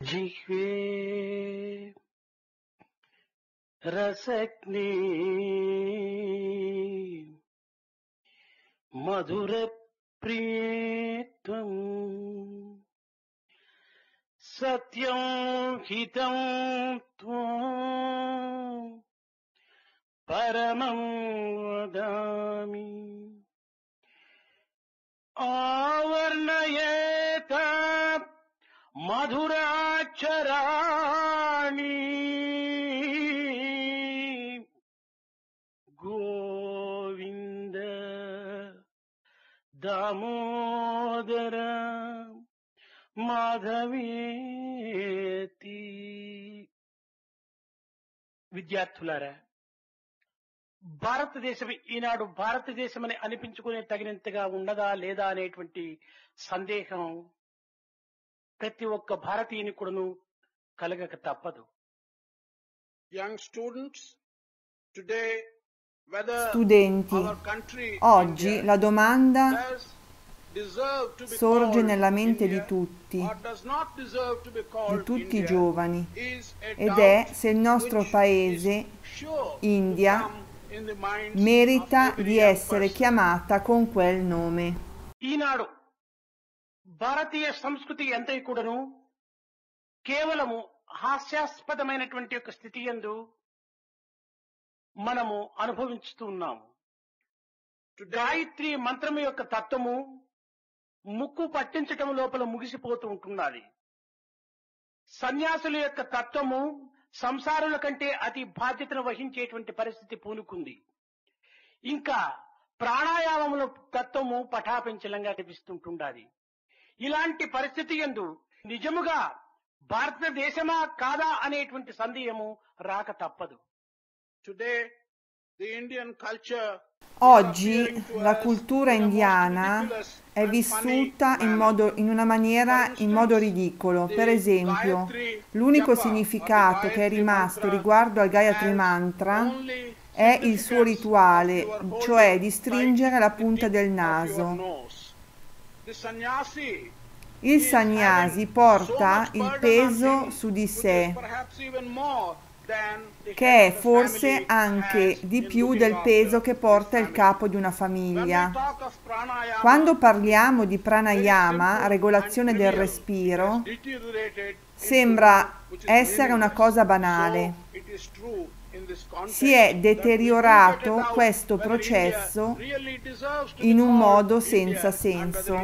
जिह्वे रसग्नि मधुरप्रिये त्वम् सत्यं हितं त्वम् परमं वदामि आवर्णयेत మధురాక్షరాణి. గోవింద దామోదర మాధవేతి. విద్యార్థులారా భారతదేశం ఈనాడు భారతదేశం అని అనిపించుకునే తగినంతగా ఉన్నదా లేదా అనేటువంటి సందేహం ప్రతి ఒక్క భారతీయుని కూడాను కలగక తప్పదు Young students, today, whether Studenti, our country oggi India, la domanda does deserve to be sorge called nella mente di India tutti, or does not deserve to be called di tutti i India giovani, is a ed doubt è se il nostro which paese, is sure to India, come in the minds merita of every di young essere person. chiamata con quel nome. భారతీయ సంస్కృతి ఎంతై కూడాను కేవలము హాస్యాస్పదమైనటువంటి యొక్క స్థితి ఎందు మనము అనుభవించుతూ ఉన్నాము. గాయత్రి మంత్రము యొక్క తత్వము ముక్కు పట్టించటం లోపల ముగిసిపోతూ ఉంటున్నది. సన్యాసుల యొక్క తత్వము సంసారుల కంటే అతి బాధ్యతను వహించేటువంటి పరిస్థితి పూనుకుంది. ఇంకా ప్రాణాయామముల తత్వము పటాపించలంగా కనిపిస్తుంటుండాలి ఇలాంటి పరిస్థితి ఎందు నిజముగా భారతదేశమా కాదా అనేటువంటి సందేహము రాక తప్పదు today, the Indian culture Oggi la cultura indiana è vissuta in, modo- in una maniera in modo ridicolo. Per esempio, l'unico significato che è rimasto riguardo al Gayatri Mantra è il suo rituale, cioè di stringere la punta del naso. Il sannyasi porta il peso su di sé, che è forse anche di più del peso che porta il capo di una famiglia. Quando parliamo di pranayama, regolazione del respiro, sembra essere una cosa banale. Si è deteriorato questo processo in un modo senza senso.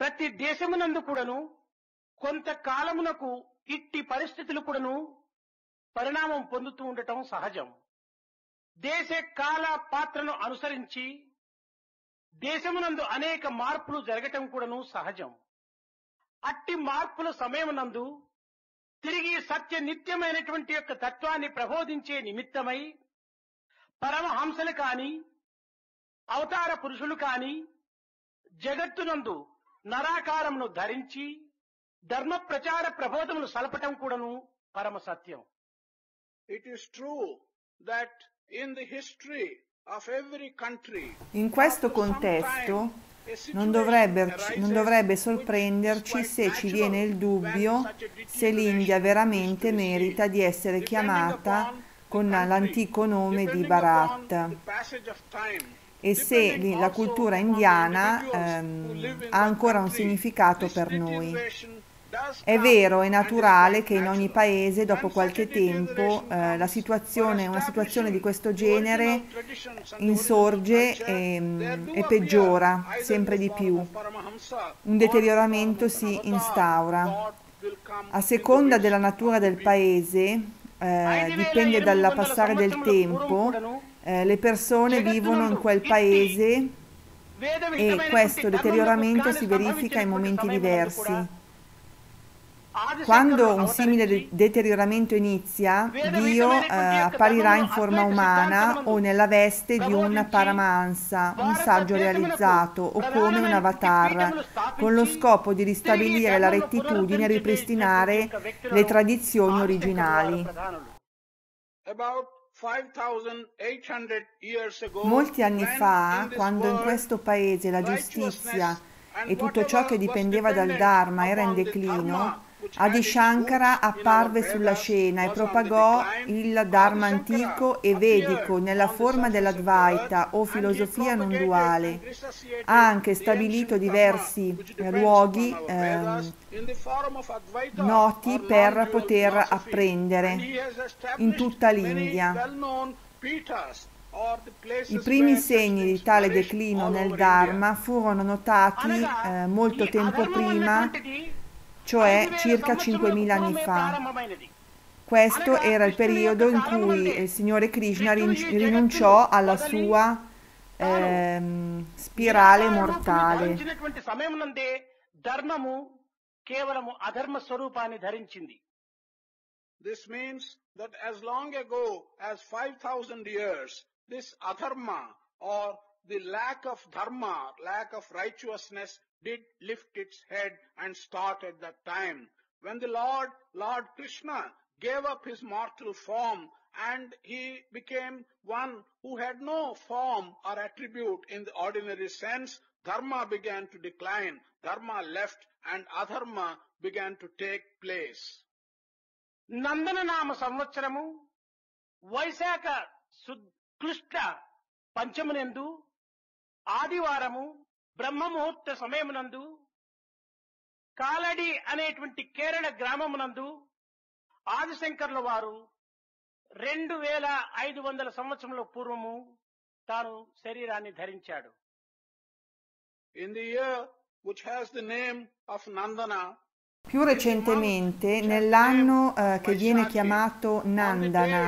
ప్రతి దేశమునందు కూడాను కొంతకాలమునకు ఇట్టి పరిస్థితులు కూడాను పరిణామం పొందుతూ ఉండటం సహజం దేశ కాల పాత్రను అనుసరించి దేశమునందు అనేక మార్పులు జరగటం కూడాను సహజం అట్టి మార్పుల సమయమునందు తిరిగి సత్య నిత్యమైనటువంటి యొక్క తత్వాన్ని ప్రబోధించే నిమిత్తమై పరమహంసలు కాని అవతార పురుషులు కాని జగత్తునందు నరాకారమును ధరించి ధర్మ ప్రచార ప్రబోధములు సలపటం కూడాను పరమ సత్యం. True that in the history of every country, In questo contesto non dovrebbe, non dovrebbe sorprenderci se ci viene il dubbio se l'India veramente merita di essere chiamata con l'antico nome di Bharat e se la cultura indiana ehm, ha ancora un significato per noi. È vero, è naturale che in ogni paese dopo qualche tempo eh, situazione, una situazione di questo genere insorge e, e peggiora sempre di più. Un deterioramento si instaura. A seconda della natura del paese, eh, dipende dal passare del tempo, eh, le persone vivono in quel paese e questo deterioramento si verifica in momenti diversi. Quando un simile de- deterioramento inizia, Dio eh, apparirà in forma umana o nella veste di un paramahansa, un saggio realizzato o come un avatar, con lo scopo di ristabilire la rettitudine e ripristinare le tradizioni originali. about 5,800 years ago, Molti anni fa, quando in questo paese la giustizia e tutto ciò che dipendeva dal Dharma era in declino, Adi Shankara apparve sulla scena e propagò il Dharma antico e vedico nella forma dell'Advaita o filosofia non duale. Ha anche stabilito diversi luoghi eh, noti per poter apprendere in tutta l'India. I primi segni di tale declino nel Dharma furono notati eh, molto tempo prima, cioè circa 5.000 anni fa. Questo era il periodo in cui il Signore Krishna rinunciò alla sua eh, spirale mortale. This means that as long ago as 5,000 years, this adharma or the lack of dharma, lack of righteousness did lift its head and start at that time. When the Lord, Lord Krishna gave up his mortal form and he became one who had no form or attribute in the ordinary sense, dharma began to decline, dharma left and adharma began to take place. నందననామ సంవత్సరము వైశాఖ శుక్లుష్ట పంచమునందు ఆదివారము బ్రహ్మముహూర్త సమయమునందు కాలడి అనేటువంటి కేరళ గ్రామమునందు ఆదిశంకర్ల వారు రెండు వేల ఐదు వందల సంవత్సరంలో పూర్వము తాను శరీరాన్ని ధరించాడు. Più recentemente, nell'anno eh, che viene chiamato Nandana,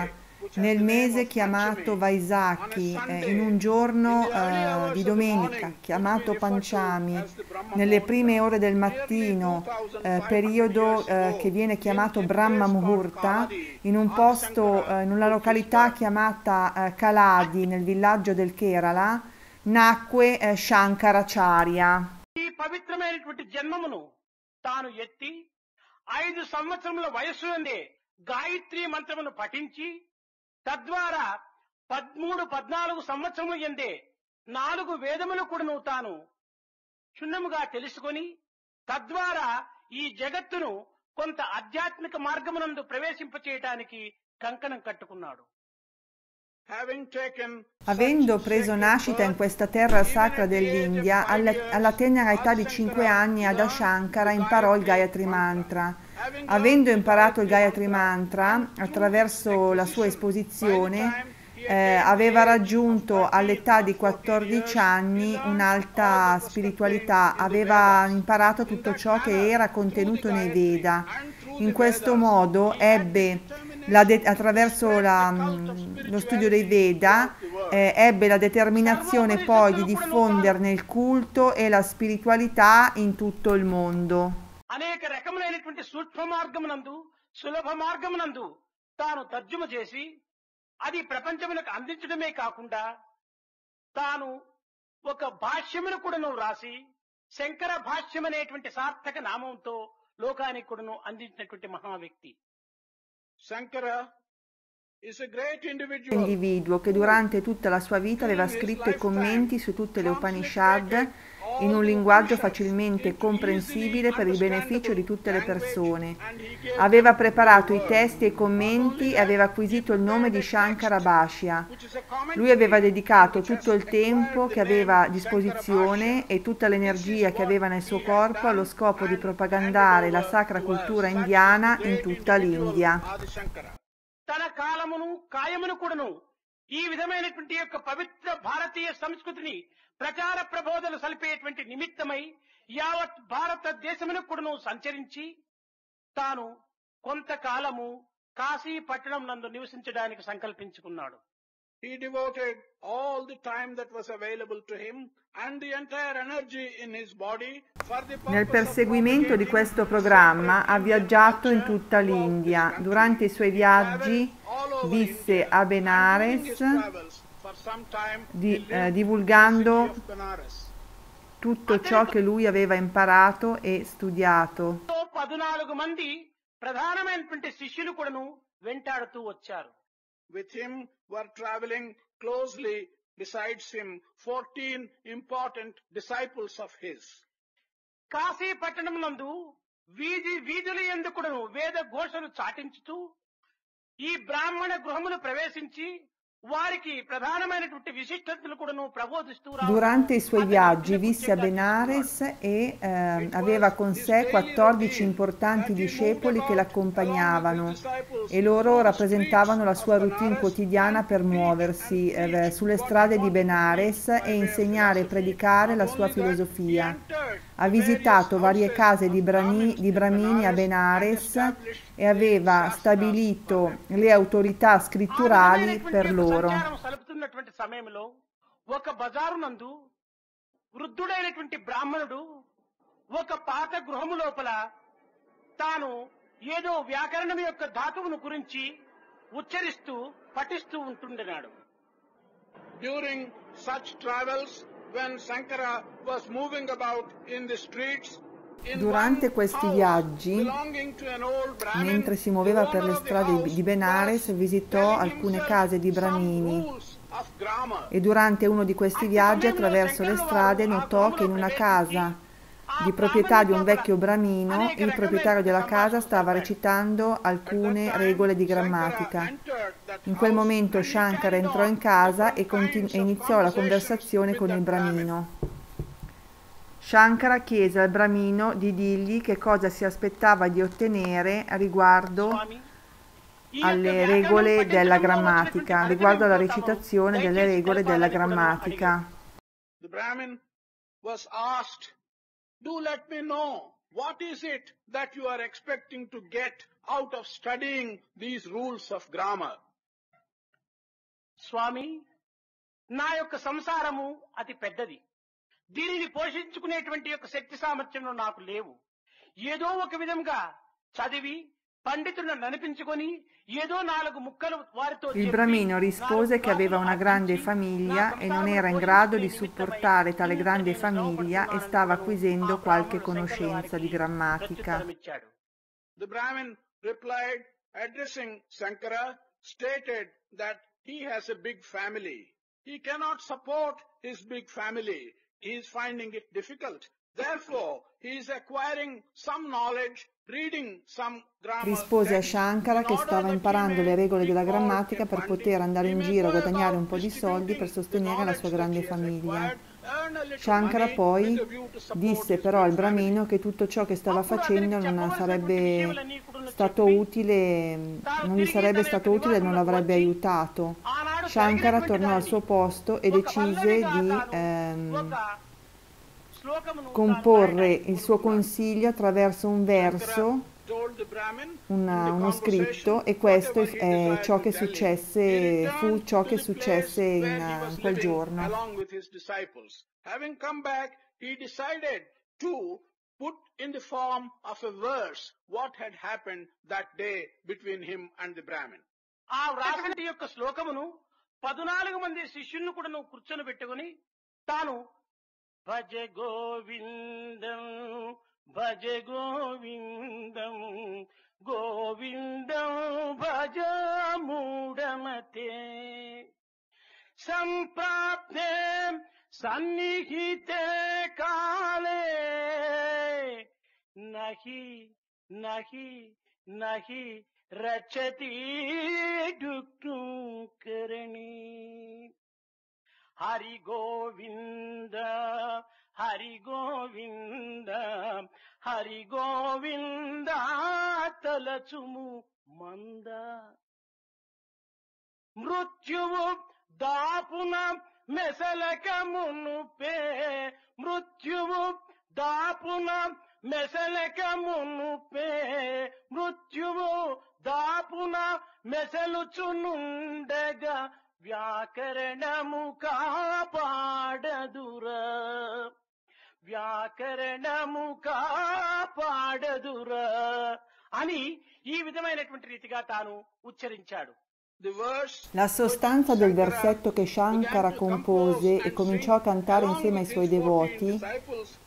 nel mese chiamato Vaisakhi, eh, in un giorno eh, di domenica chiamato Panchami, nelle prime ore del mattino, eh, periodo eh, che viene chiamato Brahma Muhurta, in un posto, eh, in una località chiamata Kaladi, nel villaggio del Kerala, nacque Shankaracharya. ఈ పవిత్రమైనటువంటి జన్మమును తాను ఎత్తి ఐదు సంవత్సరముల వయస్సు అందే గాయత్రి మంత్రమును పఠించి తద్వారా పదమూడు పద్నాలుగు సంవత్సరములు ఎందే నాలుగు వేదములు కూడాను తాను క్షుణ్ణముగా తెలుసుకొని తద్వారా ఈ జగత్తును కొంత ఆధ్యాత్మిక మార్గమునందు ప్రవేశింపచేయటానికి కంకణం కట్టుకున్నాడు having taken Avendo preso nascita in questa terra sacra dell'India, alla, alla tenera età di 5 anni ad Ashankara imparò il Gayatri Mantra. Avendo imparato il Gayatri Mantra attraverso la sua esposizione, eh, aveva raggiunto all'età di 14 anni un'alta spiritualità, aveva imparato tutto ciò che era contenuto nei Veda. In questo modo ebbe de- attraverso la, lo studio dei Veda eh, ebbe la determinazione poi di diffonderne il culto e la spiritualità in tutto il mondo. అనేక రకములైనటువంటి సూక్ష్మ మార్గమునందు సులభ మార్గమునందు తాను తర్జుమ చేసి అది ప్రపంచములకు అందించడమే కాకుండా తాను ఒక భాష్యమును కూడాను రాసి శంకర భాష్యం అనేటువంటి సార్థక నామంతో లోకానికి కూడాను అందించినటువంటి మహా వ్యక్తి individual. individuo che durante tutta la sua vita aveva scritto i commenti su tutte le Upanishad in un linguaggio facilmente comprensibile per il beneficio di tutte le persone. Aveva preparato i testi e i commenti e aveva acquisito il nome di Shankara Bhashya. Lui aveva dedicato tutto il tempo che aveva a disposizione e tutta l'energia che aveva nel suo corpo allo scopo di propagandare la sacra cultura indiana in tutta l'India. తన కాలమును కాయమును కూడాను ఈ విధమైనటువంటి యొక్క పవిత్ర భారతీయ సంస్కృతిని ప్రచార ప్రబోధలు సలిపేటువంటి నిమిత్తమై యావత్ భారతదేశమును కూడాను సంచరించి తాను కొంతకాలము కాశీ పట్టణం నందు నివసించడానికి సంకల్పించుకున్నాడు He devoted all the time that was available to him and the entire energy in his body for the Nel purpose of perseguimento di propagating questo the programma sacred ha viaggiato in culture tutta of l'India. this country. Durante i suoi viaggi Traveled all over visse India. a And during Benares di, eh, divulgando tutto ciò che lui aveva imparato e studiato. ప్రధానమైనటువంటి శిష్యులు కూడాను వెంటాడుతూ వచ్చారు. With him were travelling closely besides him fourteen important disciples of his Kashi పట్టణములందు వీధి వీధుల ఎందుకును వేద ఘోషలు చాటించుతూ ఈ బ్రాహ్మణ గృహమును ప్రవేశించి Durante i suoi viaggi visse a Benares e eh, aveva con sé 14 importanti discepoli che l'accompagnavano e loro rappresentavano la sua routine quotidiana per muoversi eh, sulle strade di Benares e insegnare e predicare la sua filosofia Ha visitato varie case di, brani- di Bramini a Benares e aveva stabilito le autorità scritturali per loro. సంచారం సలుపుతున్నటువంటి సమయంలో ఒక బజారు నందు వృద్ధుడైనటువంటి బ్రాహ్మణుడు ఒక పాత గృహము లోపల తాను ఏదో వ్యాకరణం యొక్క ధాతువును గురించి ఉచ్చరిస్తూ పఠిస్తూ ఉంటుండెనాడు During such travels, when Sankara was moving about in the streets, in Durante questi viaggi, Mentre si muoveva per le strade di Benares, visitò alcune case di grammar. e durante uno di questi viaggi attraverso le strade notò che in una casa di proprietà di un vecchio bramino, il proprietario della casa stava recitando alcune regole di grammatica. In quel momento Shankar entrò in casa e, e iniziò la conversazione con il bramino. Shankara chiese al bramino di dirgli che cosa si aspettava di ottenere riguardo alle regole della grammatica, riguardo alla recitazione delle regole della grammatica. Do let me know what is it that you are expecting to get out of studying these rules of grammar. స్వామి నా యొక్క సంసారము అతి పెద్దది దీనిని పోషించుకునేటువంటి యొక్క శక్తి సామర్థ్యం నాకు లేవు ఏదో ఒక విధంగా చదివి Il bramino rispose che aveva una grande famiglia e non era in grado di supportare tale grande famiglia e stava acquisendo qualche conoscenza di grammatica. Therefore, he is acquiring some knowledge Rispose a Shankara che stava imparando le regole della grammatica per poter andare in giro a guadagnare un po' di soldi per sostenere la sua grande famiglia. Shankara poi disse però al bramino che tutto ciò che stava facendo non sarebbe stato utile, non gli sarebbe stato utile e non l'avrebbe aiutato. Shankara tornò al suo posto e decise di ehm, comporre రాయడానికి il suo కోరుకున్నాడు. consiglio attraverso un verso, told the Brahmin una- in the uno scritto, conversation e questo whatever he è desired ciò to che tell him. successe, He fu returned ciò to che the successe place in, where he eh, was in quel living giorno. Along with his disciples. Having come back, he decided to put in the form of a verse what had happened that day between him and the Brahmin. ఆ వ్రాసినటువంటి యొక్క శ్లోకమును పద్నాలుగు మంది శిష్యులను కూడా నువ్వు కూర్చొని పెట్టుకుని తాను பஜ கோவிந்தம் பஜ கோவிந்தம் கோவிந்தம் பஜ மூடமதே सम्प्राप्ते सन्निहिते काले नहि नहि नहि रचति హరి గోవింద హరి గోవింద హరి గోవింద తలచుము మంద. మృత్యువు దాపున మెసలక మునుపే మృత్యువు దాపున మెసలక మునుపే మృత్యువు దాపున మెసలుచునుండగా వ్యాకరణము కాపాడదురా. వ్యాకరణము కాపాడదురా అని ఈ విధమైనటువంటి రీతిగా తాను ఉచ్చరించాడు. La sostanza del versetto che Shankara compose e cominciò a cantare insieme ai suoi devoti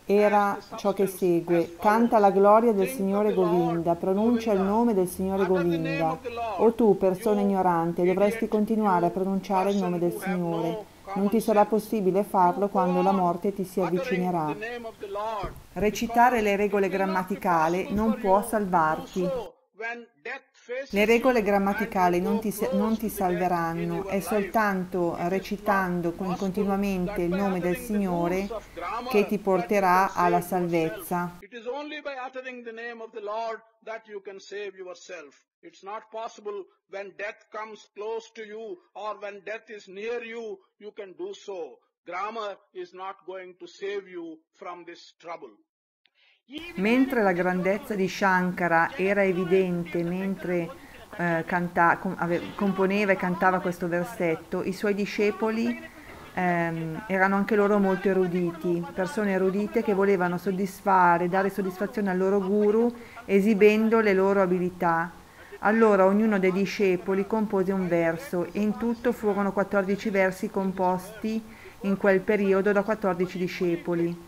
era ciò che segue. Canta la gloria del Signore Govinda, pronuncia il nome del Signore Govinda. O tu, persona ignorante, dovresti continuare a pronunciare il nome del Signore. Non ti sarà possibile farlo quando la morte ti si avvicinerà. Recitare le regole grammaticali non può salvarti. Le regole grammaticali non ti, non ti, salveranno, è soltanto recitando continuamente il nome del Signore che ti porterà alla salvezza. It's not possible when death comes close to you or when death is near you, you can do so. Grammar is not going to save you from this trouble. Mentre la grandezza di Shankara era evidente mentre eh, canta, com, ave, componeva e cantava questo versetto, i suoi discepoli ehm, erano anche loro molto eruditi, persone erudite che volevano soddisfare, dare soddisfazione al loro guru esibendo le loro abilità. Allora ognuno dei discepoli compose un verso e in tutto furono 14 versi composti in quel periodo da 14 discepoli.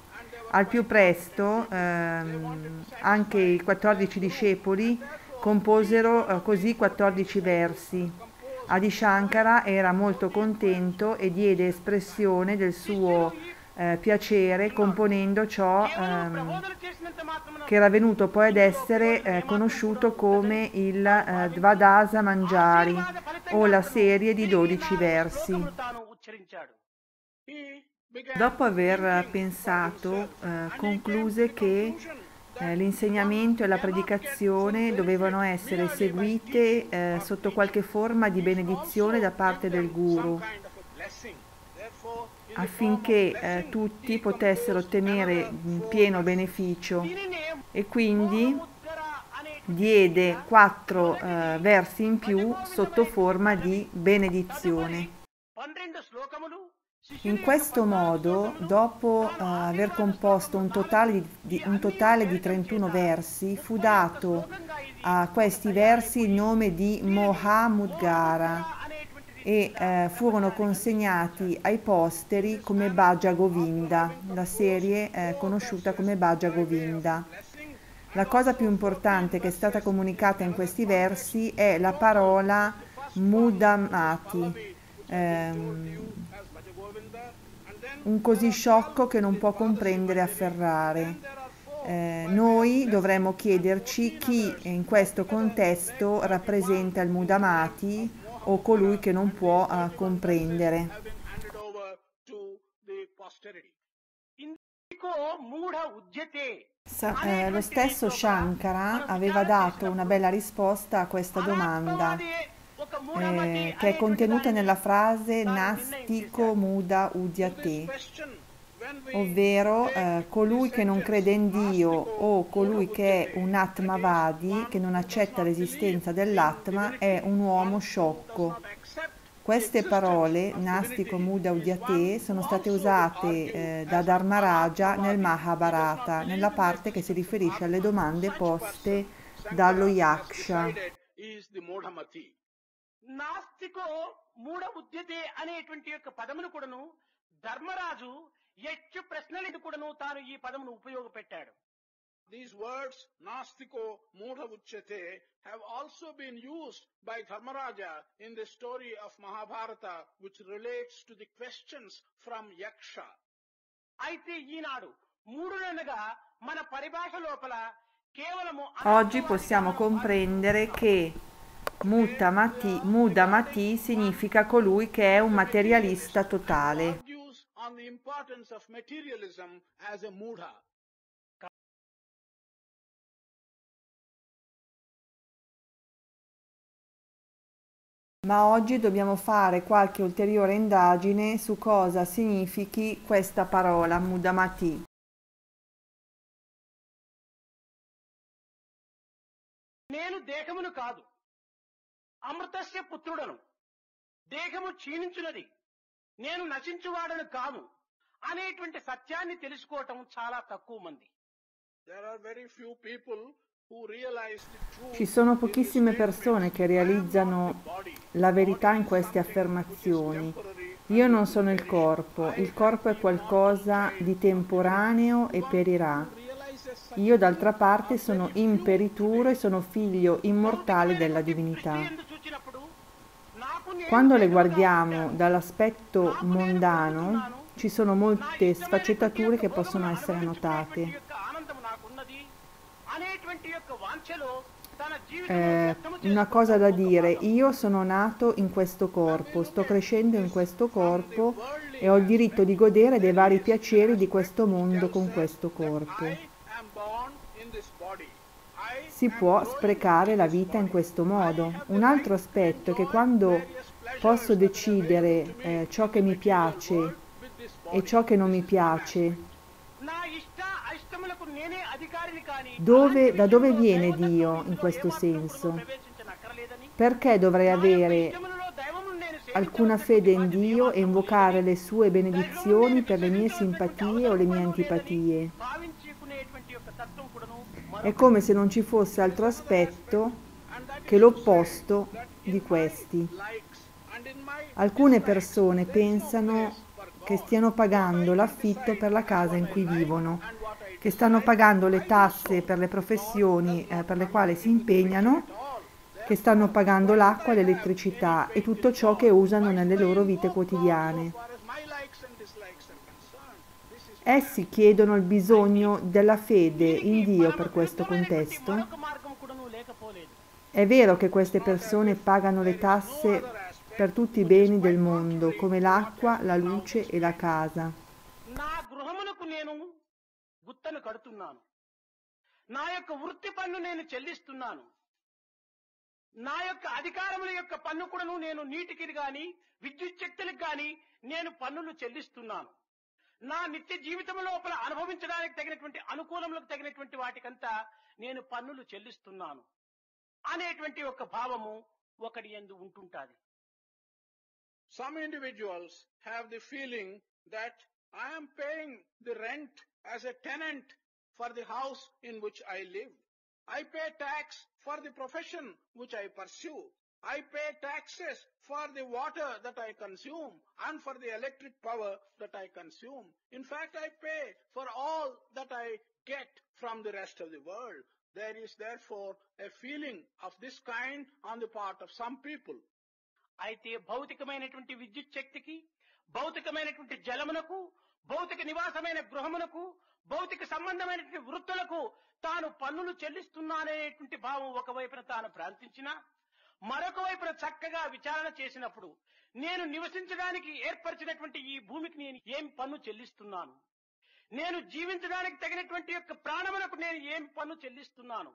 Al più presto ehm, anche i 14 discepoli composero eh, così 14 versi. Adi Shankara era molto contento e diede espressione del suo eh, piacere componendo ciò ehm, che era venuto poi ad essere eh, conosciuto come il eh, Dvadasa Manjari o la serie di 12 versi. Dopo aver pensato, eh, concluse che eh, l'insegnamento e la predicazione dovevano essere seguite eh, sotto qualche forma di benedizione da parte del guru affinché eh, tutti potessero ottenere pieno beneficio e quindi diede quattro eh, versi in più sotto forma di benedizione. In questo modo, dopo uh, aver composto un totale di, un totale di 31 versi, fu dato a questi versi il nome di Mohamudgara e uh, furono consegnati ai posteri come Bhaja Govinda, la serie uh, conosciuta come Bhaja Govinda. La cosa più importante che è stata comunicata in questi versi è la parola Mudamati. Um, un così sciocco che non può comprendere e afferrare. Eh, noi dovremmo chiederci chi in questo contesto rappresenta il Mudamati o colui che non può uh, comprendere. Sa, eh, lo stesso Shankara aveva dato una bella risposta a questa domanda eh, che è contenuta nella frase Nastiko Muda Udyate, ovvero eh, colui che non crede in Dio o colui che è un Atmavadi, che non accetta l'esistenza dell'Atma, è un uomo sciocco. Queste parole, Nastiko Muda Udyate, sono state usate eh, da Dharmaraja nel Mahabharata, nella parte che si riferisce alle domande poste dallo Yaksha. నాస్తికో మూడ ఉద్యతే అనేటువంటి యొక్క పదమును కూడాను ధర్మరాజు యక్షు ప్రశ్నలేదు కూడాను తాను ఈ పదమును ఉపయోగపెట్టాడు. దీస్ వర్డ్స్ నాస్తికో మూఢ ఉచ్యతే have also been use by Dharmaraja in the story of Mahabharata which relates to the questions from Yaksha. అయితే ఈనాడు మూడునగా మన పరిభాష లోపల కేవలము ఆజి పొస్యామ కొంప్రెందరే Mutamati, Mudamati significa colui che è un materialista totale. Ma oggi dobbiamo fare qualche ulteriore indagine su cosa significhi questa parola Mudamati. నేను దేహమును కాదు అమృతస్య పుత్రుడను దేహము క్షీణించున్నది నేను నశించువాడను కాను అనేటువంటి సత్యాన్ని తెలుసుకోవటం చాలా తక్కువ మంది Ci sono pochissime persone che realizzano la verità in queste affermazioni. Io non sono il corpo, il corpo è qualcosa di temporaneo e perirà. Io d'altra parte sono imperituro e sono figlio immortale della divinità. Quando le guardiamo dall'aspetto mondano, ci sono molte sfaccettature che possono essere notate. Eh, una cosa da dire, io sono nato in questo corpo, sto crescendo in questo corpo e ho il diritto di godere dei vari piaceri di questo mondo con questo corpo si può sprecare la vita in questo modo. Un altro aspetto è che quando posso decidere eh, ciò che mi piace e ciò che non mi piace, dove, da dove viene Dio in questo senso? Perché dovrei avere alcuna fede in Dio e invocare le sue benedizioni per le mie simpatie o le mie antipatie? È come se non ci fosse altro aspetto che l'opposto di questi. Alcune persone pensano che stiano pagando l'affitto per la casa in cui vivono, che stanno pagando le tasse per le professioni eh, per le quali si impegnano, che stanno pagando l'acqua, l'elettricità e tutto ciò che usano nelle loro vite quotidiane. as far as my likes and dislikes are concerned. This is Essi chiedono il bisogno della fede in Dio per questo విరుద్ధమైనటువంటి contesto. మరొక మార్గం కూడాను లేకపోలేదు È vero che queste persone pagano le tasse per tutti i beni del mondo, come l'acqua, la luce e la casa. నా గృహమునకు నేను గుత్తను కడుతున్నాను నా యొక్క వృత్తి పన్ను నేను చెల్లిస్తున్నాను నా యొక్క అధికారముల యొక్క పన్ను కూడాను నేను నీటికి గాని విద్యుత్ శక్తులకు గాని నేను పన్నులు చెల్లిస్తున్నాను నా నిత్య జీవితం లోపల అనుభవించడానికి తగినటువంటి అనుకూలములకు తగినటువంటి వాటికంతా నేను పన్నులు చెల్లిస్తున్నాను అనేటువంటి ఒక భావము ఒకటి ఎందు ఉంటుంటాది Some individuals have the feeling that I am paying the rent as a tenant for the house in which I live. I pay tax for the profession which I pursue. I pay taxes for the water that I consume and for the electric power that I consume. In fact, I pay for all that I get from the rest of the world. There is therefore a feeling of this kind on the part of some people. అయితే భౌతికమైనటువంటి విద్యుత్ శక్తికి భౌతికమైనటువంటి జలమునకు భౌతిక నివాసమైన గృహమునకు భౌతిక సంబంధమైనటువంటి వృత్తులకు తాను పన్నులు చెల్లిస్తున్నాననేటువంటి భావం ఒకవైపున తాను ప్రాంతించిన మరొక వైపున చక్కగా విచారణ చేసినప్పుడు నేను నివసించడానికి ఏర్పరిచినటువంటి ఈ భూమికి నేను ఏం పన్ను చెల్లిస్తున్నాను? నేను జీవించడానికి తగినటువంటి యొక్క ప్రాణములకు నేను ఏం పన్ను చెల్లిస్తున్నాను?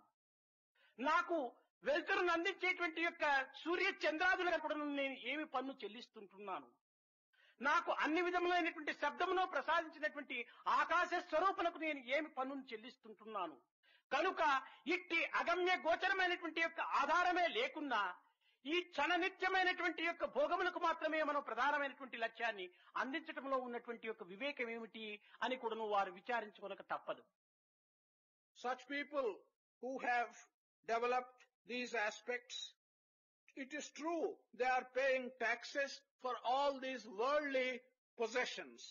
నాకు వెలుతురును అందించేటువంటి యొక్క సూర్య చంద్రాదులకు కూడా నేను ఏమి పన్ను చెల్లిస్తుంటున్నాను? నాకు అన్ని విధములైనటువంటి శబ్దమును ప్రసాదించినటువంటి ఆకాశ స్వరూపులకు నేను ఏమి పన్నును చెల్లిస్తుంటున్నాను? కనుక ఇట్టి అగమ్య గోచరమైనటువంటి యొక్క ఆధారమే లేకున్నా ఈ క్షణనిత్యమైనటువంటి యొక్క భోగములకు మాత్రమే మనం ప్రధానమైనటువంటి లక్ష్యాన్ని అందించడంలో ఉన్నటువంటి యొక్క వివేకం ఏమిటి అని కూడా వారు విచారించుకోనక తప్పదు. Such people who have developed these aspects it is true they are paying taxes for all these worldly possessions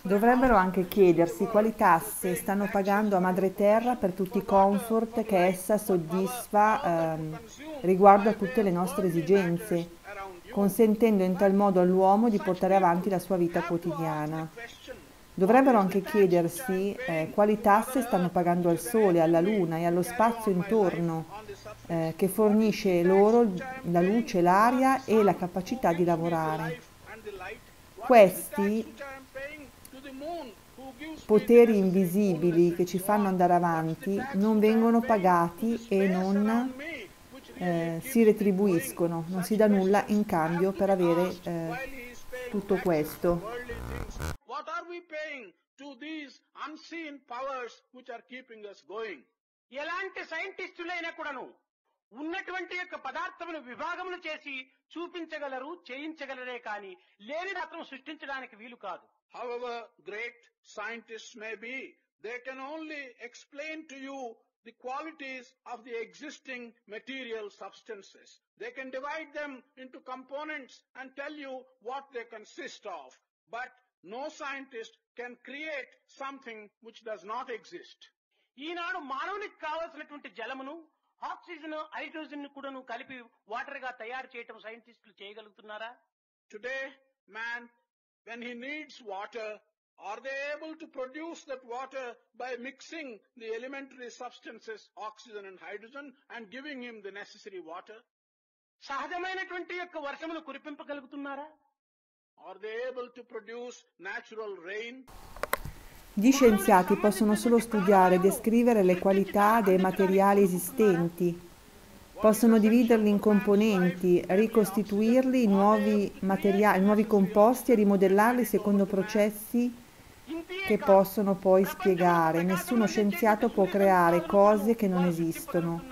Dovrebbero anche chiedersi quali tasse stanno pagando a madreterra per tutti i comfort che essa soddisfa ehm, riguardo a tutte le nostre esigenze, consentendo in tal modo all'uomo di portare avanti la sua vita quotidiana. Dovrebbero anche chiedersi eh, quali tasse stanno pagando al Sole, alla Luna e allo spazio intorno, eh, che fornisce loro la luce, l'aria e la capacità di lavorare and the light. Questi Which I am paying to the moon who gives me poteri invisibili che ci fanno andare avanti non vengono pagati e non me, which eh, si retribuiscono, non si dà nulla in cambio per avere eh, while he is paying tutto questo. worldly things. What are we paying to these unseen powers which are keeping us going? ఎలాంటి సైంటిస్టులైనా కూడాను ఉన్నటువంటి యొక్క పదార్థమును విభాగములు చేసి చూపించగలరు చేయించగలరే కానీ లేని మాత్రం సృష్టించడానికి వీలు కాదు However great scientists may be, they can only explain to you the qualities of the existing material substances. They can divide them into components and tell you what they consist of. But no scientist can create something which does not exist. ఈనాడు మానవునికి కావలసినటువంటి జలమును oxygen hydrogen కూడా నువ్వు కలిపి వాటర్గా తయారు చేయటం సైంటిస్టులు చేయగలుగుతున్నారా? Today man when he needs water are they able to produce that water by mixing the elementary substances oxygen and hydrogen and giving him the necessary water సహజమైనటువంటి యొక్క వర్షమును కురిపింపగలుగుతున్నారా? Are they able to produce natural rain Gli scienziati possono solo studiare e descrivere le qualità dei materiali esistenti, possono dividerli in componenti, ricostituirli in nuovi materiali, nuovi composti e rimodellarli secondo processi che possono poi spiegare. Nessuno scienziato può creare cose che non esistono.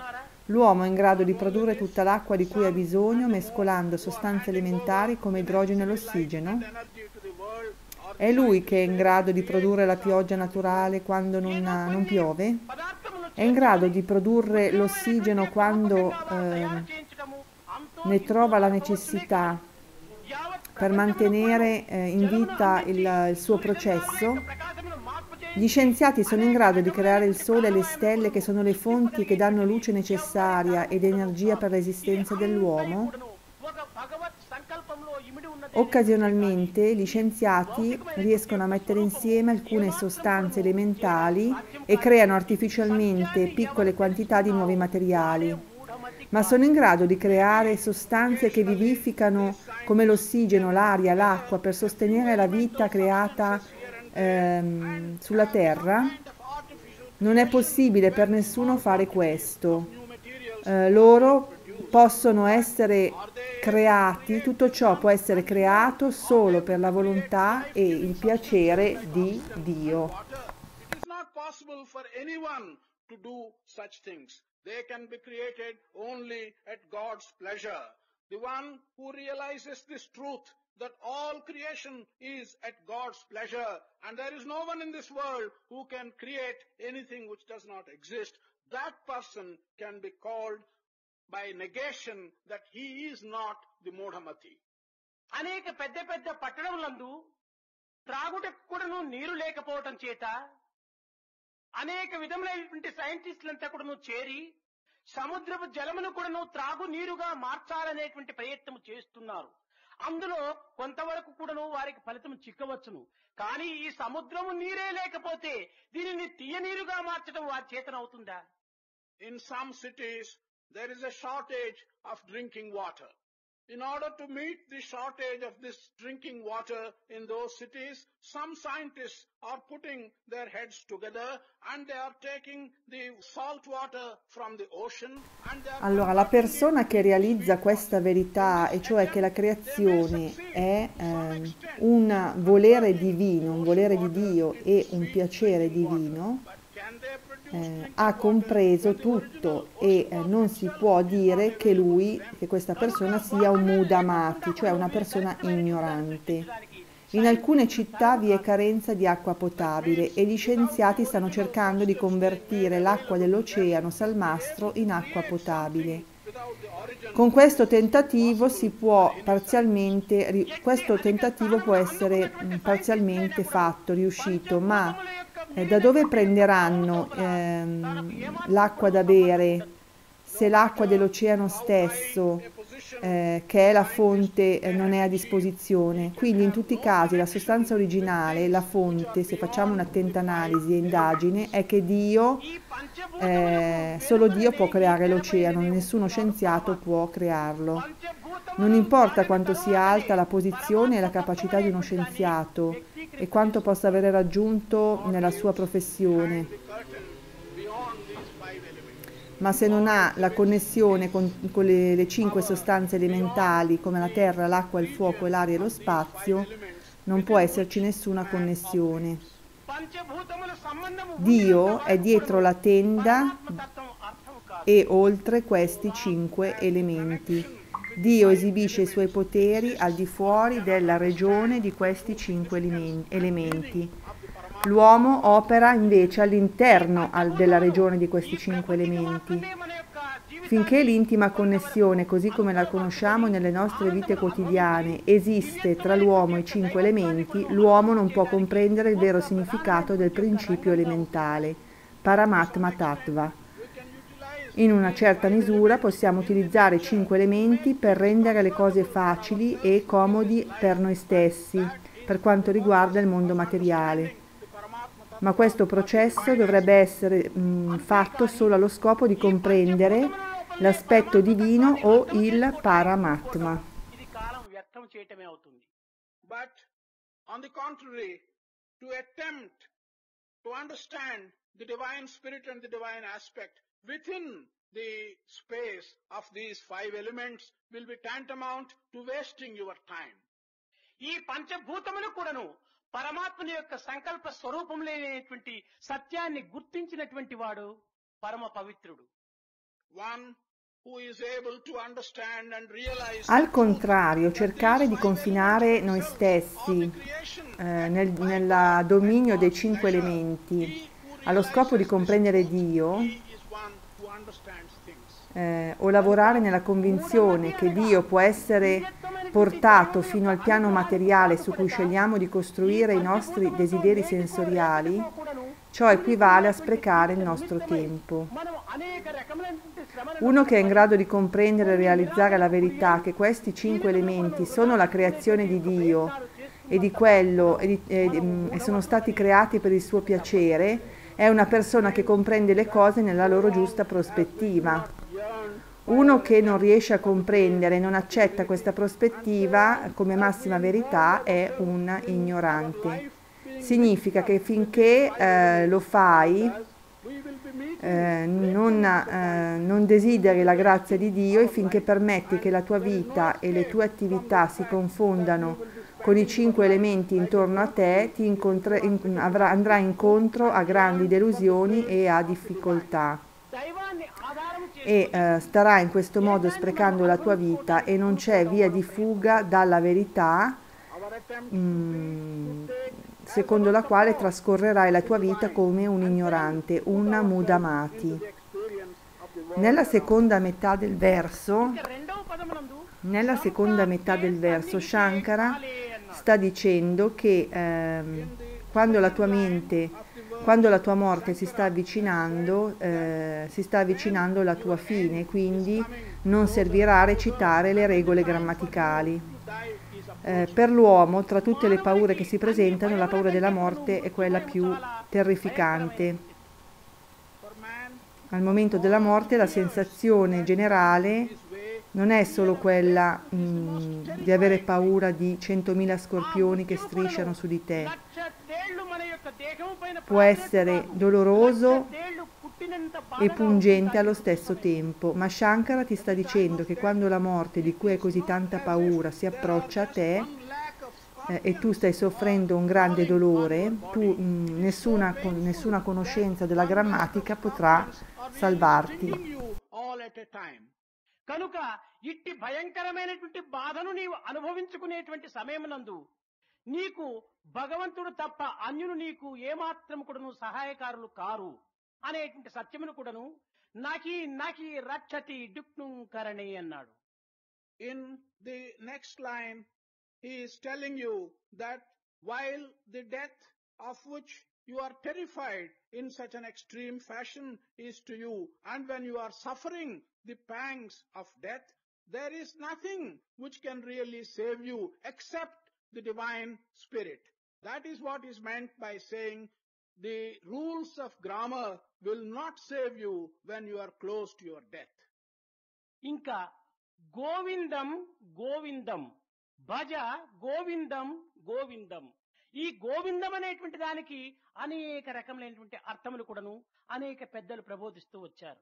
L'uomo è in grado di produrre tutta l'acqua di cui ha bisogno mescolando sostanze elementari come idrogeno e l'ossigeno? Energy to the world or è lui che è in grado di produrre la pioggia naturale quando non, non piove? È in grado di produrre l'ossigeno quando eh, ne trova la necessità per mantenere eh, in vita il, il suo processo? Gli scienziati sono in grado di creare il Sole e le stelle che sono le fonti che danno luce necessaria ed energia per l'esistenza dell'uomo? Occasionalmente gli scienziati riescono a mettere insieme alcune sostanze elementali e creano artificialmente piccole quantità di nuovi materiali, ma sono in grado di creare sostanze che vivificano come l'ossigeno, l'aria, l'acqua per sostenere la vita creata ehm, sulla Terra? Non è possibile per nessuno fare questo. Eh, loro possono essere creati, tutto ciò può essere creato solo per la volontà e il piacere di Dio. They can be created only at God's pleasure. The one who realizes this truth that all creation is at God's pleasure and there is no one in this world who can create anything which does not exist, that person can be called by negation that he is not the మూఢమతి అనేక పెద్ద పెద్ద పట్టణములందు త్రాగుటకు కూడాను నీరు లేకపోవటం చేత అనేక విధములైనటువంటి సైంటిస్టులంతా కూడాను చేరి సముద్రపు జలమును కూడాను త్రాగు నీరుగా మార్చాలనేటువంటి ప్రయత్నం చేస్తున్నారు. అందులో కొంతవరకు కూడాను వారికి ఫలితం చిక్కవచ్చును. కానీ ఈ సముద్రము నీరే లేకపోతే దీనిని తీయనీరుగా మార్చడం వారి చేతనవుతుందా? In some cities there is a shortage of drinking water. In order to meet the shortage of this drinking water in those cities, some scientists are putting their heads together and they are taking the salt water from the ocean Allora, la persona che realizza questa verità, e cioè che la creazione è ehm, un volere divino, un volere di Dio e un piacere divino, eh, ha compreso tutto e eh, non si può dire che lui, che questa persona sia un mudamati, cioè una persona ignorante. In alcune città vi è carenza di acqua potabile e gli scienziati stanno cercando di convertire l'acqua dell'oceano salmastro in acqua potabile. Con questo tentativo può questo tentativo può essere mm, parzialmente fatto, riuscito, ma eh, da dove prenderanno ehm, l'acqua da bere se l'acqua dell'oceano stesso, eh, che è la fonte, eh, non è a disposizione? Quindi in tutti i casi la sostanza originale, la fonte, se facciamo un'attenta analisi e indagine, è che Dio eh, solo Dio può creare l'oceano, nessuno scienziato può crearlo. Non importa quanto sia alta la posizione e la capacità di uno scienziato e quanto possa avere raggiunto nella sua professione, ma se non ha la connessione con, con le, le, cinque sostanze elementali come la terra, l'acqua, il fuoco, l'aria e lo spazio, non può esserci nessuna connessione. Dio è dietro la tenda e oltre questi cinque elementi. Dio esibisce i suoi poteri al di fuori della regione di questi cinque elementi L'uomo opera invece all'interno della regione di questi cinque elementi. Finché l'intima connessione, così come la conosciamo nelle nostre vite quotidiane, esiste tra l'uomo e i cinque elementi, l'uomo non può comprendere il vero significato del principio elementale, Paramatma Tattva. In una certa misura possiamo utilizzare i cinque elementi per rendere le cose facili e comodi per noi stessi, per quanto riguarda il mondo materiale Ma questo processo dovrebbe essere mh, fatto solo allo scopo di comprendere l'aspetto divino o il Paramatma. ఇది కాలం వ్యర్థం చేయటమే అవుతుంది But on the contrary, to attempt to understand the divine spirit and the divine aspect within the space of these five elements will be tantamount to wasting your time. ఈ పంచభూతములు కూడాను పరమాత్మని యొక్క సంకల్ప స్వరూపం లేనటువంటి సత్యాన్ని గుర్తించినటువంటి వాడు పరమ పవిత్రుడు One who is able to understand and realize Al contrario, cercare di confinare noi stessi creation eh, nel, nel dominio dei cinque elementi allo scopo di comprendere Dio he is one who understands things. eh, o lavorare nella convinzione che Dio può essere portato fino al piano materiale su cui scegliamo di costruire i nostri desideri sensoriali, ciò equivale a sprecare il nostro tempo. Uno che è in grado di comprendere e realizzare la verità che questi cinque elementi sono la creazione di Dio e, di quello, e, di, e, mm, e sono stati creati per il suo piacere, è una persona che comprende le cose nella loro giusta prospettiva. Uno che non riesce a comprendere, non accetta questa prospettiva come massima verità è un ignorante. Significa che finché eh, lo fai, eh, non, eh, non, desideri la grazia di Dio e finché permetti che la tua vita e le tue attività si confondano con i cinque elementi intorno a te, in, avrà, andrai incontro a grandi delusioni e a difficoltà e eh, starai in questo modo sprecando la tua vita e non c'è via di fuga dalla verità mm, secondo la quale trascorrerai la tua vita come un ignorante, una mudamati. Nella seconda metà del verso, nella seconda metà del verso Shankara sta dicendo che eh, quando la tua mente quando la tua morte si sta avvicinando, eh, si sta avvicinando la tua fine, quindi non servirà a recitare le regole grammaticali. Eh, per l'uomo, tra tutte le paure che si presentano, la paura della morte è quella più terrificante. Al momento della morte la sensazione generale non è solo quella mm, di avere paura di 100.000 scorpioni che strisciano su di te. Può essere doloroso తేళ్లు పుట్టినంత e బాధగా pungente allo stesso tempo, ma Shankara ti sta dicendo che quando la morte di cui hai così tanta paura si approccia a te lack of eh, e tu stai soffrendo un grande dolore, tu, mm, nessuna, con- nessuna conoscenza della grammatica potrà salvarti. you all at a time. కనుక ఇట్టి భయంకరమైనటువంటి బాధను నీవు అనుభవించుకునేటువంటి సమయమునందు నీకు భగవంతుడు తప్ప అన్యును నీకు ఏమాత్రం కూడా సహాయకారులు కారు అనేటువంటి సత్యమును కూడాను నకి నాకి రక్షతి డుక్నుంకరణి అన్నాడు. In the next line he's telling you that while the death of which you are terrified in such an extreme fashion is to you and when you are suffering the pangs of death there is nothing which can really save you except the divine spirit. That is what is meant by saying the rules of grammar will not save you when you are close to your death. ఇంకా గోవిందం గోవిందం భజ గోవిందం గోవిందం ఈ గోవిందం అనేటువంటి దానికి అనేక రకములైనటువంటి అర్థములు కూడాను అనేక పెద్దలు ప్రబోధిస్తూ వచ్చారు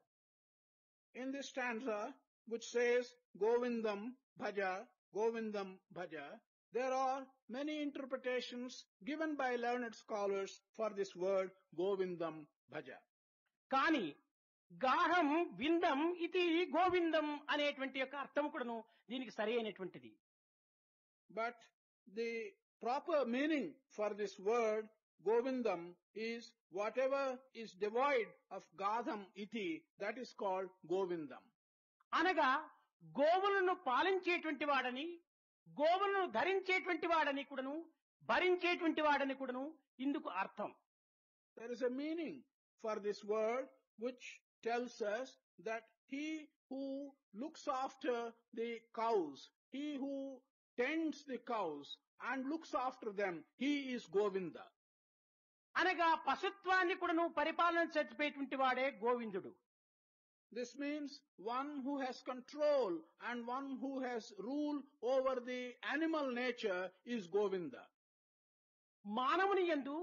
in this stanza, which says Govindam Bhaja, Govindam Bhaja, There are many interpretations given by learned scholars for this word Govindam Bhaja. కానీ గాఢం విందం ఇది గోవిందం అనేటువంటి యొక్క అర్థం కూడాను దీనికి సరి అయినటువంటిది but the proper meaning for this word Govindam is whatever is divide of Gadham ఇది దట్ ఈస్ కాల్డ్ గోవిందం అనగా గోవులను పాలించేటువంటి వాడని గోవులను ధరించేటువంటి వాడని కూడాను భరించేటువంటి వాడని కూడాను ఇందుకు అర్థం. There is meaning for this word which tells that he who looks after the cows he who tends the cows and looks after them he is Govinda అనగా పశుత్వాన్ని కూడాను పరిపాలన చచ్చిపోయేటువంటి వాడే గోవిందుడు. This means one who has control and one who has rule over the animal nature is Govinda. మానవుని యందు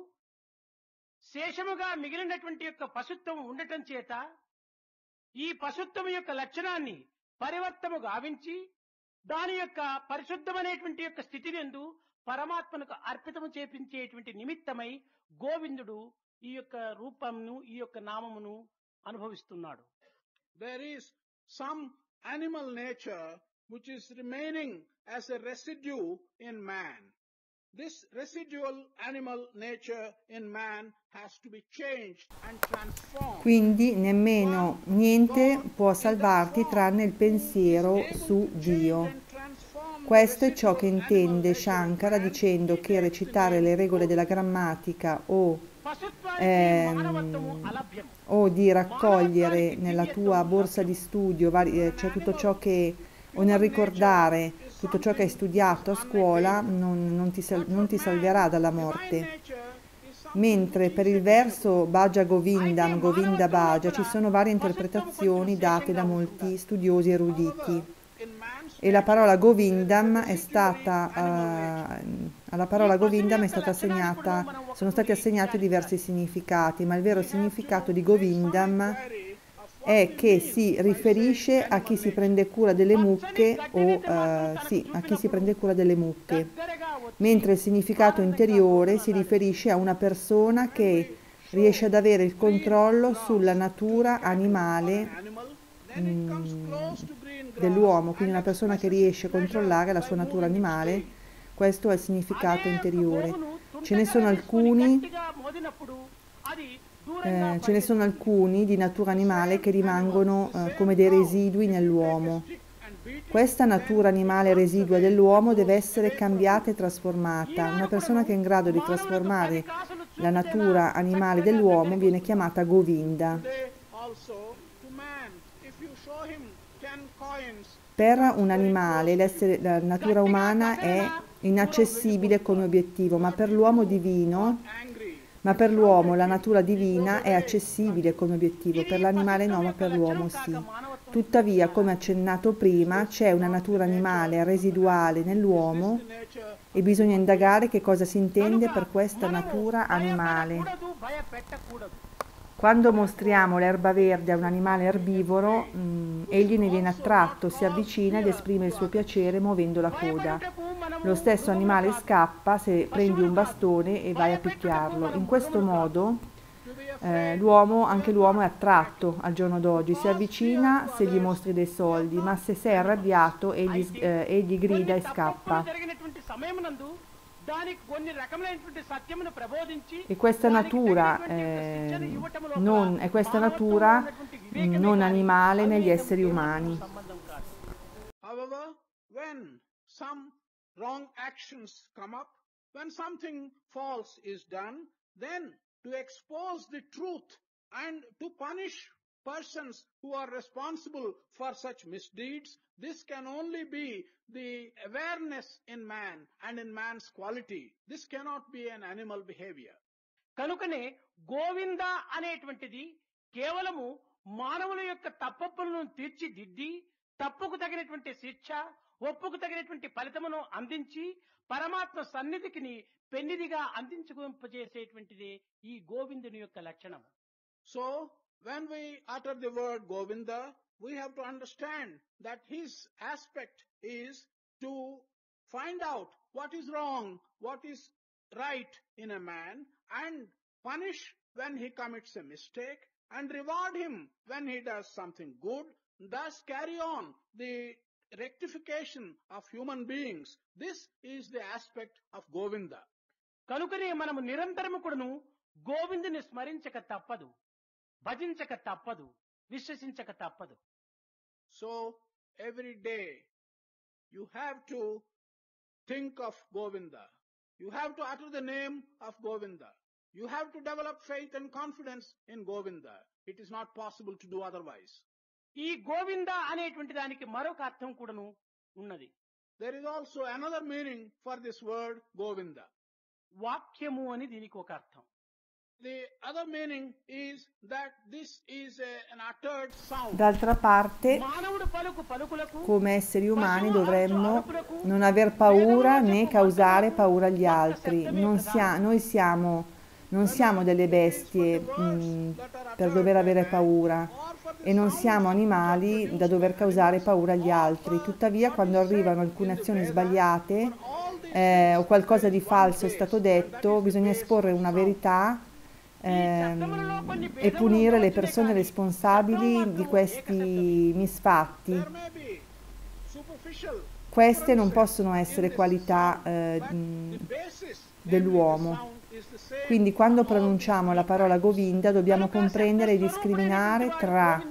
శేషముగా మిగిలినటువంటి యొక్క పశుత్వం ఉండటం చేత ఈ పశుత్వం యొక్క లక్షణాన్ని పరివర్తము గావించి దాని యొక్క పరిశుద్ధమైనటువంటి యొక్క స్థితిని ఎందు పరమాత్మను అర్పితము చేపించేటువంటి నిమిత్తమై గోవిందుడు ఈ యొక్క రూపమును ఈ యొక్క నామమును అనుభవిస్తున్నాడు there is some animal nature which is remaining as a residue in man. This residual animal nature in man has to be changed and transformed. Quindi nemmeno niente può salvarti tranne il pensiero su Dio. Questo è ciò che intende Shankara dicendo che recitare le regole della grammatica o ehm, o di raccogliere nella tua borsa di studio vari, eh, cioè tutto ciò che o nel ricordare tutto ciò che hai studiato a scuola non, non, ti, non ti salverà dalla morte. Mentre per il verso Bhaja Govindam, Govinda Bhaja, ci sono varie interpretazioni date da molti studiosi eruditi e la parola Govindam è stata, eh, uh, alla parola Govindam assegnata, sono stati assegnati diversi significati, ma il vero significato di Govindam è che si riferisce a chi si prende cura delle mucche o uh, sì, a chi si prende cura delle mucche, mentre il significato interiore si riferisce a una persona che riesce ad avere il controllo sulla natura animale mh, dell'uomo, quindi una persona che riesce a controllare la sua natura animale, questo è il significato interiore. Ce ne sono alcuni, eh, ce ne sono alcuni di natura animale che rimangono eh, come dei residui nell'uomo. Questa natura animale residua dell'uomo deve essere cambiata e trasformata. Una persona che è in grado di trasformare la natura animale dell'uomo viene chiamata Govinda. Per un animale la natura umana è inaccessibile come obiettivo, ma per l'uomo divino, ma per l'uomo la natura divina è accessibile come obiettivo, per l'animale no, ma per l'uomo sì. Tuttavia, come accennato prima, c'è una natura animale residuale nell'uomo e bisogna indagare che cosa si intende per questa natura animale. Quando mostriamo l'erba verde a un animale erbivoro, mh, egli ne viene attratto, si avvicina ed esprime il suo piacere muovendo la coda. Lo stesso animale scappa se prendi un bastone e vai a picchiarlo. In questo modo eh, l'uomo, anche l'uomo è attratto al giorno d'oggi, si avvicina se gli mostri dei soldi, ma se sei arrabbiato egli, eh, egli grida e scappa. E questa natura, eh, non, è questa natura non animale negli esseri umani. However, when some actions come up, when something false is done, then to expose the truth and to punish persons who are responsible for such misdeeds, this can only be the awareness in man and in man's quality. This cannot be an animal behavior. కనుకనే గోవింద అనేటువంటిది కేవలము మానవుల యొక్క తప్పప్పులను తీర్చిదిద్ది తప్పుకు తగినటువంటి శిక్ష ఒప్పుకు తగినటువంటి ఫలితమును అందించి పరమాత్మ సన్నిధికి పెన్నిదిగా అందించుకుంపజేసేటువంటిది ఈ గోవిందుని యొక్క లక్షణం so when we utter the word Govinda, we have to understand that his aspect is to find out what is wrong, what is right in a man, and punish when he commits a mistake, and reward him when he does something good, thus carry on the rectification of human beings. This is the aspect of Govinda. కనుకనే మనము నిరంతరము కూడాను గోవిందుని స్మరించక తప్పదు భజించక తప్పదు విశ్వసించక తప్పదు. So every day you have to think of Govinda you have to utter the name of Govinda you have to develop faith and confidence in Govinda it is not possible to do otherwise ఈ గోవింద అనేటువంటి దానికి మరొక అర్థం కూడాను ఉన్నది. There is also another meaning for this word Govinda వాక్యము అని దీనికి ఒక అర్థం. D'altra parte, come esseri umani dovremmo non aver paura né causare paura agli altri. Sia, noi siamo, non siamo delle bestie mh, mm, per dover avere paura e non siamo animali da dover causare paura agli altri. Tuttavia, quando arrivano alcune azioni sbagliate eh, o qualcosa di falso è stato detto, bisogna esporre una verità ehm, e punire le persone responsabili di questi misfatti. Queste non possono essere qualità eh, dell'uomo. Quindi quando pronunciamo la parola Govinda dobbiamo comprendere e discriminare tra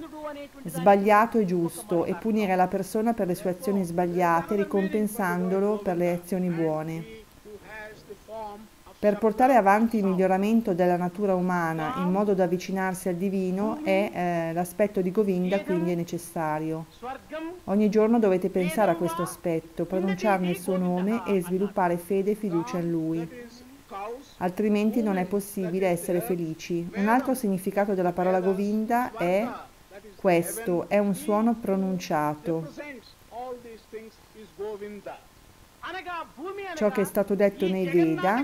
sbagliato e giusto e punire la persona per le sue azioni sbagliate ricompensandolo per le azioni buone. Who has the form of per portare avanti il miglioramento della natura umana in modo da avvicinarsi al divino è eh, l'aspetto di Govinda quindi è necessario. Ogni giorno dovete pensare a questo aspetto, pronunciarne il suo nome e sviluppare fede e fiducia in lui. Altrimenti non è possibile essere felici. Un altro significato della parola Govinda è questo, è un suono pronunciato. Ciò che è stato detto nei Veda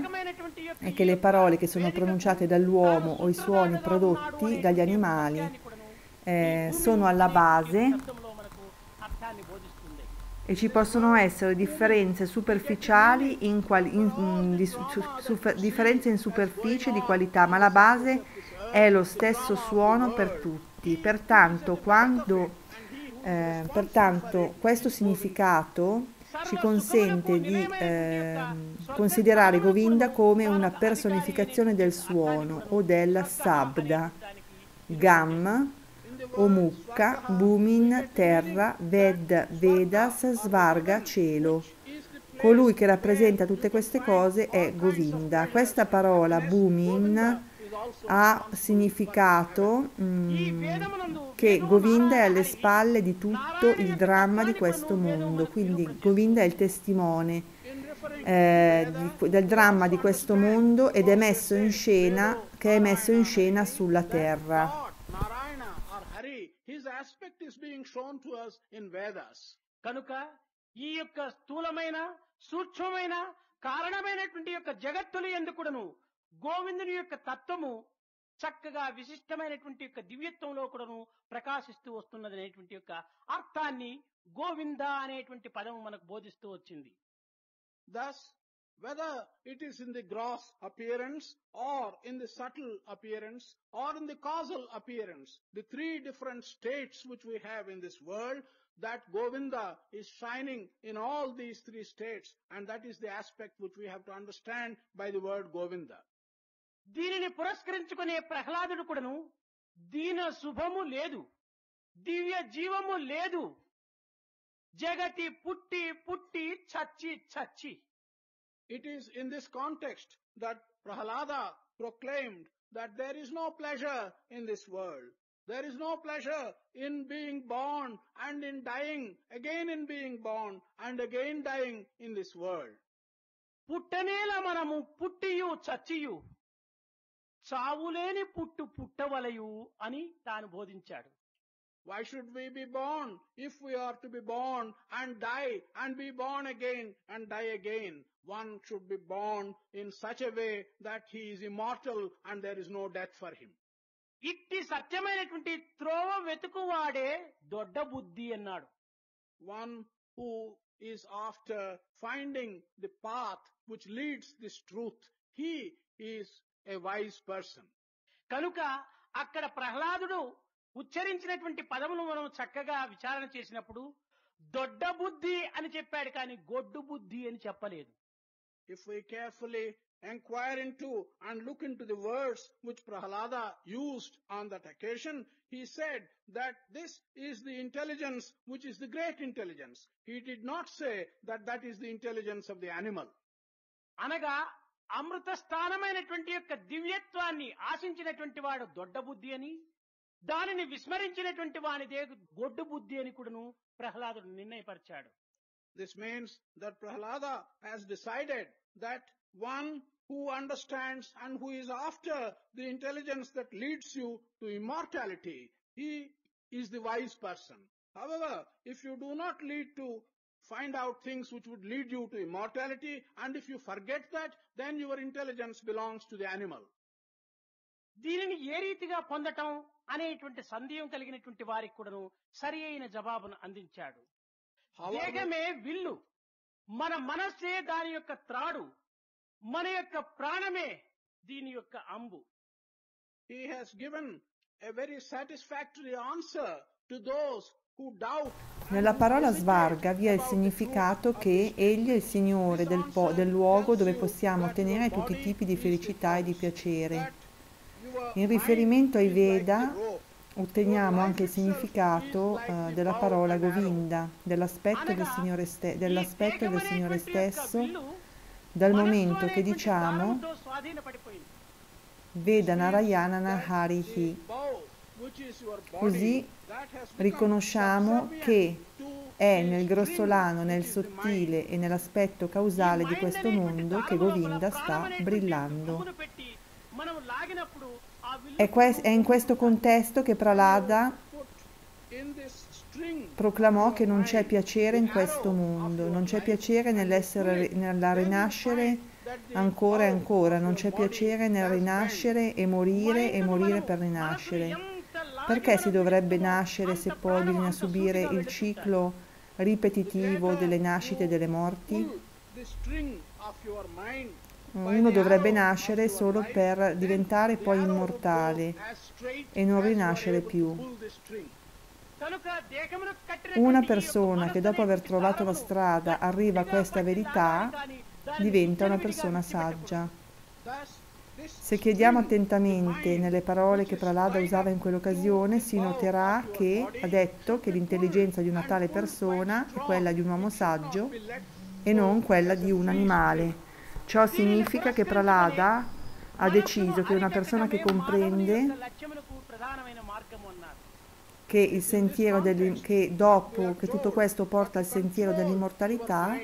è che le parole che sono pronunciate dall'uomo o i suoni prodotti dagli animali eh, sono alla base e ci possono essere differenze superficiali in, quali, in, mm, di, su, su, differenze in superficie di qualità, ma la base è lo stesso suono per tutti. Pertanto, quando, eh, pertanto questo significato ci consente di ehm, considerare Govinda come una personificazione del suono o del sabda, gam, o Mukka, Bumin, terra, Ved, Vedas, Svarga, cielo. Colui che rappresenta tutte queste cose è Govinda. Questa parola Bumin ha significato mm, che Govinda è alle spalle di tutto il dramma di questo mondo, quindi Govinda è il testimone eh, di- del dramma di questo mondo ed è messo in scena, che è messo in scena sulla terra. God, Narayana or Hari, his aspect is being shown to us in Vedas. కనుక ఈ యొక్క స్థూలమైన సూక్ష్మమైన కారణమైనటువంటి యొక్క జగత్తులు ఎందుకుడను గోవిందుని యొక్క తత్వము చక్కగా విశిష్టమైనటువంటి యొక్క దివ్యత్వంలో కూడాను ప్రకాశిస్తూ వస్తున్నది అనేటువంటి యొక్క అర్థాన్ని గోవింద అనేటువంటి పదము మనకు బోధిస్తూ వచ్చింది Thus, whether it is in the gross appearance or in the subtle appearance or in the causal appearance, the three different states which we have in this world, that Govinda is shining in all these three states and that is the aspect which we have to understand by the word Govinda. దీనిని పురస్కరించుకునే ప్రహ్లాదుడు కూడాను దీన శుభము లేదు దివ్య జీవము లేదు జగతి పుట్టి పుట్టి చచ్చి చచ్చి It is in this context that Prahalada proclaimed that there is no pleasure in this world. There is no pleasure in being born and in dying, again in being born and again dying in this world. పుట్టనేల మనము పుట్టియు చచ్చియు చావులేని పుట్టు పుట్టవలయు అని తాను బోధించాడు Why should we be born if we are to be born and die and be born again and die again? One should be born in such a way that he is immortal and there is no death for him. ఇట్టి సత్యమైనటువంటి త్రోవ వెతుకువాడే దొడ్డ బుద్ధి అన్నాడు one who is after finding the path which leads this truth. He is a wise person. కనుక అక్కడ ప్రహ్లాదుడు ఉచ్చరించినటువంటి పదమును మనం చక్కగా విచారణ చేసినప్పుడు దొడ్డ బుద్ధి అని చెప్పాడు కానీ గొడ్డు బుద్ధి అని చెప్పలేదు If we carefully inquire into and look into the words which Prahalada used on that occasion, he said that this is the intelligence which is the great intelligence. He did not say that that is the intelligence of the animal. అనగా అమృత స్థానమైనటువంటి యొక్క దివ్యత్వాన్ని ఆశించినటువంటి వాడు దొడ్డ బుద్ధి అని దానిని విస్మరించినటువంటి వానిదే గొడ్డు బుద్ధి అని కూడాను ప్రహ్లాదుడు నిర్ణయపరిచాడు This means that Prahlada has decided that one who understands and who is after the intelligence that leads you to immortality, he is the wise person. However, if you do not lead to find out things which would lead you to immortality, and if you forget that, then your intelligence belongs to the animal. దీనిని ఏ రీతిగా పొందటం అనేటువంటి సందేహం కలిగినటువంటి వారికి కూడాను సరి అయిన జవాబును అందించాడు However, దేహమే విల్లు మన మనస్సే దాని యొక్క త్రాడు మన యొక్క ప్రాణమే దీని యొక్క అంబు he has given a very satisfactory answer to those who doubt. Nella parola svarga vi è il significato che egli è il Signore del, po- del luogo dove possiamo ottenere tutti i tipi di felicità e di piacere. In riferimento ai Veda otteniamo anche il significato uh, della parola Govinda, dell'aspetto del, Signore ste- dell'aspetto del Signore stesso, dal momento che diciamo Veda Narayana Naharihi. Così Riconosciamo che è nel grossolano, nel sottile e nell'aspetto causale di questo mondo che Govinda sta brillando. È, in questo contesto che Pralada proclamò che non c'è piacere in questo mondo, non c'è piacere nell'essere, nella rinascere ancora e ancora, non c'è piacere nel rinascere e morire e morire per rinascere. Perché si dovrebbe nascere se poi bisogna subire il ciclo ripetitivo delle nascite e delle morti? Uno dovrebbe nascere solo per diventare poi immortale e non rinascere più. Una persona che dopo aver trovato la strada arriva a questa verità diventa una persona saggia. Se chiediamo attentamente nelle parole che Pralada usava in quell'occasione, si noterà che ha detto che l'intelligenza di una tale persona è quella di un uomo saggio e non quella di un animale. Ciò significa che Pralada ha deciso che una persona che comprende che, il sentiero del, che dopo che tutto questo porta al sentiero dell'immortalità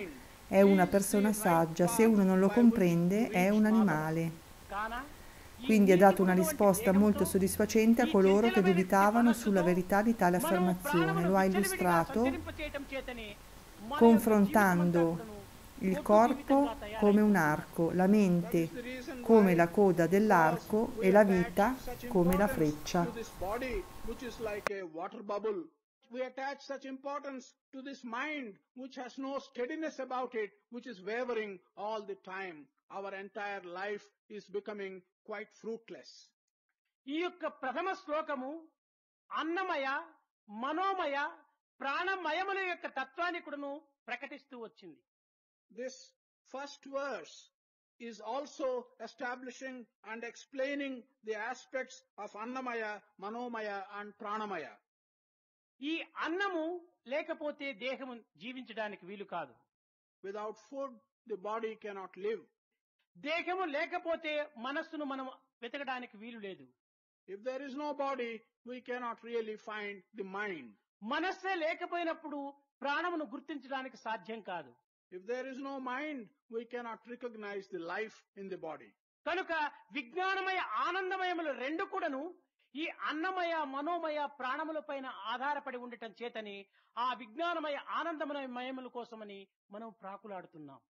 è una persona saggia, se uno non lo comprende è un animale. Quindi ha dato una risposta molto soddisfacente a coloro che dubitavano sulla verità di tale affermazione. Lo ha illustrato confrontando il corpo come un arco, la mente come la coda dell'arco e la vita come la freccia. We attach such importance to this mind which has no steadiness about it, which is wavering all the time. Our entire life is becoming quite fruitless. ఈ యొక్క ప్రథమ శ్లోకము అన్నమయ మనోమయ ప్రాణమయముల యొక్క తత్వాన్ని కూడాను ప్రకటిస్తూ వచ్చింది This first verse is also establishing and explaining the aspects of Annamaya, Manomaya and Pranamaya. ఈ అన్నము లేకపోతే దేహము జీవించడానికి వీలు కాదు Without food, the body cannot live. దేహము లేకపోతే మనస్సును మనం వెతకడానికి వీలు లేదు. If there is no body we cannot really find the mind మనస్సే లేకపోయినప్పుడు ప్రాణమును గుర్తించడానికి సాధ్యం కాదు. If there is no mind we cannot recognize the life in the body కనుక విజ్ఞానమయ ఆనందమయములు రెండు కూడాను ఈ అన్నమయ మనోమయ ప్రాణముల పైన ఆధారపడి ఉండటం చేతని ఆ విజ్ఞానమయ ఆనందమయములు కోసమని మనం ప్రాకులాడుతున్నాం.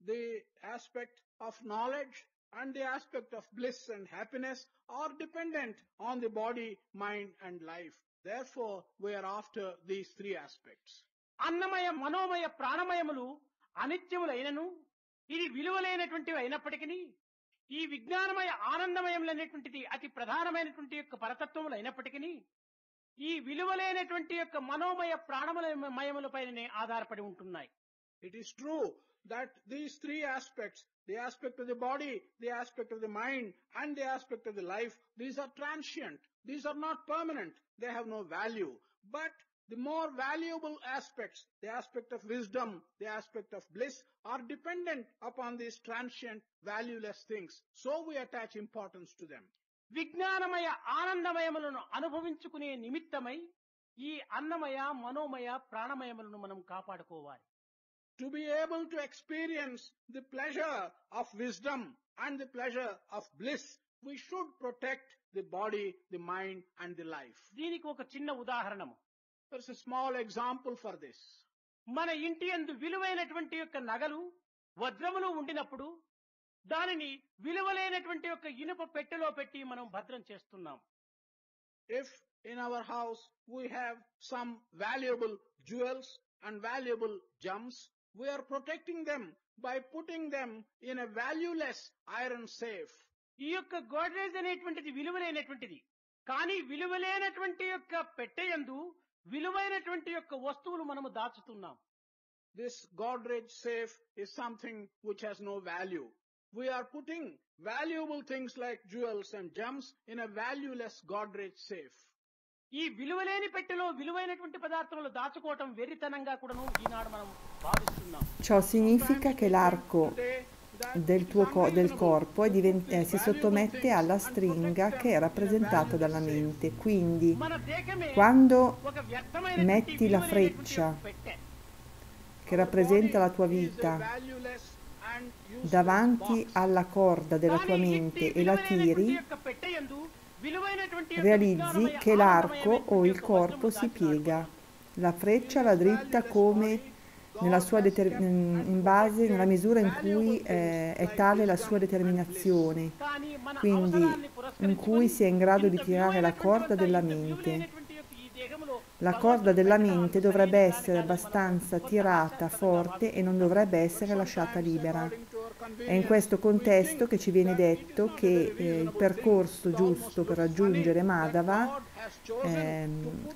The aspect of knowledge and the aspect of bliss and happiness are dependent on the body, mind and life. Therefore, we are after these three aspects. అన్నమయ మనోమయ ప్రాణమయములు అనిత్యములైనను ఇది విలువలైనటువంటివి అయినప్పటికీ ఈ విజ్ఞానమయ ఆనందమయములైనటువంటిది అతి ప్రధానమైనటువంటి యొక్క పరతత్వములు అయినప్పటికీ ఈ విలువలైనటువంటి యొక్క మనోమయ ప్రాణమయములపైనే ఆధారపడి ఉంటున్నాయి It is true that these three aspects, the aspect of the body, the aspect of the mind, and the aspect of the life, these are transient. These are not permanent. They have no value. But the more valuable aspects, the aspect of wisdom, the aspect of bliss, are dependent upon these transient, valueless things. So we attach importance to them. విజ్ఞానమయ ఆనందమయములను అనుభవించుకునే నిమిత్తమై ఈ అన్నమయ మనోమయ ప్రాణమయములను మనం కాపాడుకోవాలి To be able to experience the pleasure of wisdom and the pleasure of bliss, we should protect the body, the mind, and the life. దీనికి ఒక చిన్న ఉదాహరణము There's a small example for this. మన ఇంటి యందు విలువైనటువంటి యొక్క నగలు వజ్రములు ఉండినప్పుడు దానిని విలువలేనటువంటి యొక్క ఇనుప పెట్టెలో పెట్టి మనం భద్రం చేస్తున్నాం If in our house we have some valuable jewels and valuable gems, we are protecting them by putting them in a valueless iron safe. ఈ యొక్క గోడ్రేజ్ అనేటువంటిది విలువలేనటువంటిది కానీ విలువలేనటువంటి యొక్క పెట్టెయందు విలువైనటువంటి యొక్క వస్తువులు మనము దాచుతున్నాం This Godrej safe is something which has no value. We are putting valuable things like jewels and gems in a valueless Godrej safe. ఈ విలువలేని పెట్టెలో విలువైనటువంటి పదార్థములు దాచుకోవటం వెర్రితనంగా కూడాను ఈనాడు మనం భావిస్తున్నాం Ciò significa che l'arco Today, that del, is tuo co- del unreasonable. corpo è diven- eh, si sottomette alla stringa che è rappresentata dalla mente. Quindi, మన దేహమే quando ఒక వ్యర్థమైనటువంటి metti la విలువలేనటువంటి freccia ఒక పెట్టె che rappresenta la tua Is a vita valueless and useless davanti box. alla corda della tua కానీ mente ఇట్టి e la విలువైనటువంటి tiri, Realizzi che l'arco o il corpo si piega, la freccia la dritta come nella, in base, nella misura in cui eh, è tale la sua determinazione, quindi in cui si è in grado di tirare la corda della mente. La corda della mente dovrebbe essere abbastanza tirata forte e non dovrebbe essere lasciata libera. È in questo contesto che ci viene detto che eh, il percorso giusto per raggiungere Madhava eh,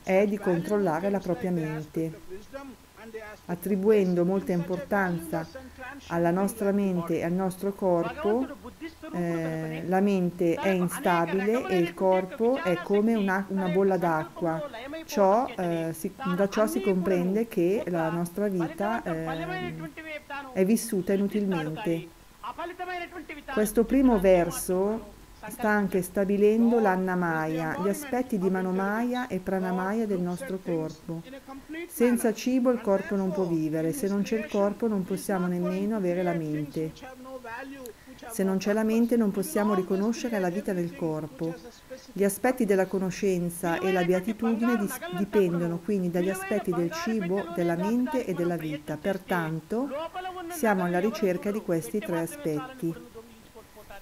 è di controllare la propria mente. Attribuendo molta importanza alla nostra mente e al nostro corpo, eh, la mente è instabile e il corpo è come una, una bolla d'acqua. Eh, da ciò si comprende che la nostra vita eh, è vissuta inutilmente. Questo primo verso sta anche stabilendo l'annamaya, gli aspetti di manomaya e pranamaya del nostro corpo. Senza cibo il corpo non può vivere, se non c'è il corpo non possiamo nemmeno avere la mente. Se non c'è la mente non possiamo riconoscere la vita del corpo. Gli aspetti della conoscenza e la beatitudine dipendono quindi dagli aspetti del cibo, della mente e della vita. Pertanto siamo alla ricerca di questi tre aspetti.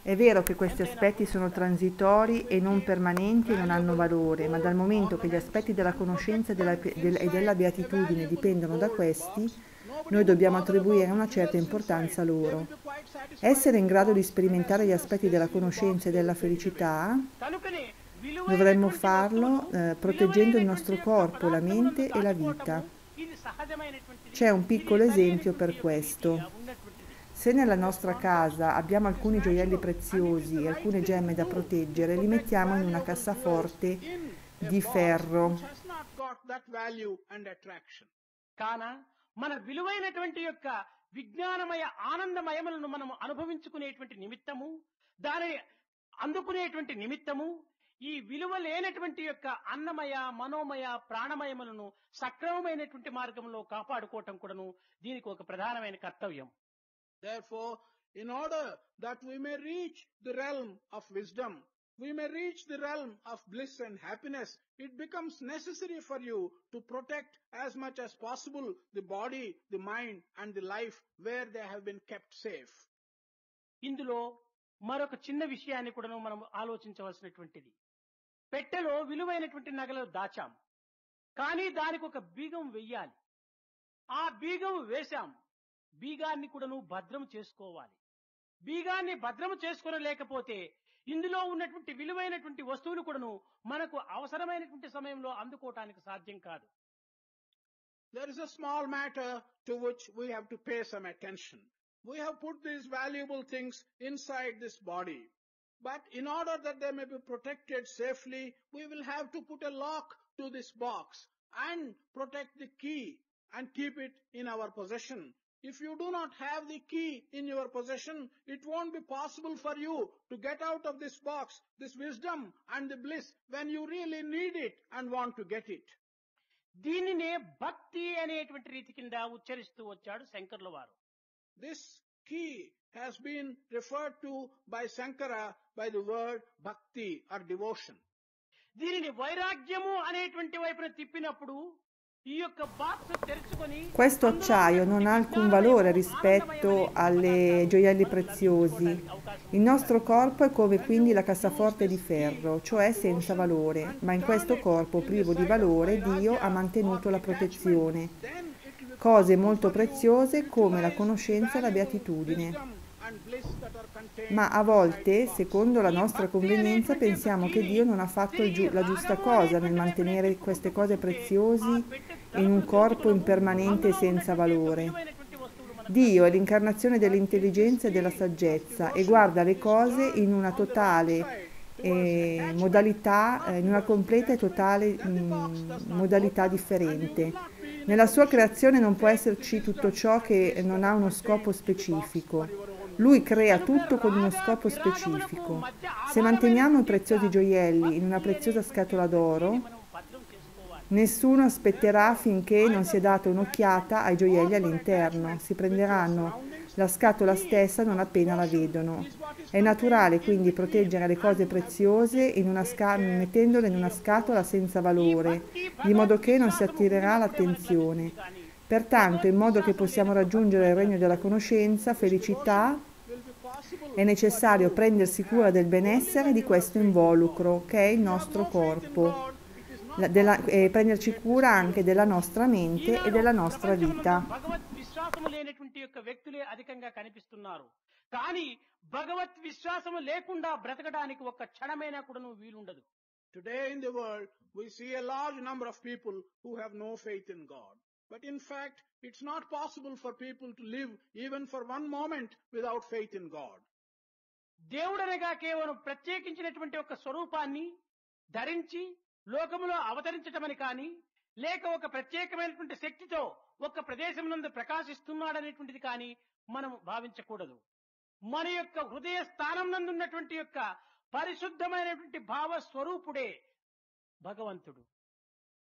È vero che questi aspetti sono transitori e non permanenti e non hanno valore, ma dal momento che gli aspetti della conoscenza e della, del- della beatitudine dipendono da questi, noi dobbiamo attribuire una certa importanza loro. Essere in grado di sperimentare gli aspetti della conoscenza e della felicità dovremmo farlo eh, proteggendo il nostro corpo, la mente e la vita. C'è un piccolo esempio per questo. Se nella nostra casa abbiamo alcuni gioielli preziosi e alcune gemme da proteggere, li mettiamo in una cassaforte di ferro. has not got that value and attraction. కాన మన విలువైనటువంటి యొక్క విజ్ఞానమయ ఆనందమయములను మనం అనుభవించుకునేటువంటి నిమిత్తము దాని అందుకునేటువంటి నిమిత్తము ఈ విలువ లేనటువంటి యొక్క అన్నమయ మనోమయ ప్రాణమయములను సక్రమమైనటువంటి మార్గంలో కాపాడుకోవటం కూడాను దీనికి ఒక ప్రధానమైన కర్తవ్యం. Therefore in order that we may reach the realm of wisdom we may reach the realm of bliss and happiness it becomes necessary for you to protect as much as possible the body the mind and the life where they have been kept safe ఇందులో మరొక చిన్న విషయాన్ని కూడా మనం ఆలోచించవలసినటువంటిది. పెట్టెలో విలువైనటువంటి నగలు దాచాం. కానీ దానికి ఒక బీగం వెయ్యాలి. ఆ బీగం వేశాం. బీగాన్ని కూడాను భద్రం చేసుకోవాలి. బీగాన్ని భద్రం చేసుకోలేకపోతే ఇందులో ఉన్నటువంటి విలువైనటువంటి వస్తువులు కూడాను మనకు అవసరమైనటువంటి సమయంలో అందుకోవటానికి సాధ్యం కాదు. There is a small matter to which we have to pay some attention. We have put these valuable things inside this body. But in order that they may be protected safely, we will have to put a lock to this box. and protect the key and keep it in our possession. If you do not have the key in your possession, it won't be possible for you to get out of this box, this wisdom and the bliss when you really need it and want to get it. దీనినే భక్తి అనేటువంటి రీతి కింద ఉచ్చరిస్తూ వచ్చాడు శంకర్ల వారు This key has been referred to by Sankara by the word bhakti or devotion. దీనిని వైరాగ్యము అనేటువంటి వైపున తిప్పినప్పుడు ఈ యొక్క బాక్స్ తెరుచుకొని Questo acciaio non ha alcun valore rispetto alle gioielli preziosi. Il nostro corpo è come quindi la cassaforte di ferro, cioè senza valore, ma in questo corpo privo di valore Dio ha mantenuto la protezione. Then it will be Cose molto preziose come la conoscenza e la beatitudine. Ma a volte, secondo la nostra convenienza, pensiamo che Dio non ha fatto giu la giusta cosa nel mantenere queste cose preziose in un corpo impermanente e senza valore. Dio è l'incarnazione dell'intelligenza e della saggezza e guarda le cose in una totale eh, modalità, eh, in una completa e totale mh, mm, modalità differente. Nella sua creazione non può esserci tutto ciò che non ha uno scopo specifico. Lui crea tutto con uno scopo specifico. Se manteniamo i preziosi gioielli in una preziosa scatola d'oro, Nessuno aspetterà finché non si è data un'occhiata ai gioielli all'interno, si prenderanno la scatola stessa non appena la vedono. È naturale quindi proteggere le cose preziose in mettendole in una scatola senza valore, di modo che non si attirerà l'attenzione. Pertanto, in modo che possiamo raggiungere il regno della conoscenza, felicità, è necessario prendersi cura del benessere di questo involucro, che è il nostro corpo la- della- e prenderci cura anche della nostra mente e della nostra vita. భగవత్ విశ్వాసము లేనటువంటి యొక్క వ్యక్తులే అధికంగా కనిపిస్తున్నారు కానీ భగవత్ విశ్వాసము లేకుండా బ్రతకడానికి ఒక్క క్షణమైనా కూడా నువ్వు వీలుండదు Today in the world, we see a large number of people who have no faith in God. But in fact, it's not possible for people to live even for one moment without faith in God. దేవుడనగా కేవలం ప్రత్యేకించినటువంటి ఒక స్వరూపాన్ని ధరించి లోకములో అవతరించటమని కానీ లేక ఒక ప్రత్యేకమైనటువంటి శక్తితో ఒక ప్రదేశం నందు ప్రకాశిస్తున్నాడనేటువంటిది కానీ మనం భావించకూడదు మన యొక్క హృదయ స్థానం నందున్నటువంటి యొక్క పరిశుద్ధమైనటువంటి భావ స్వరూపుడే భగవంతుడు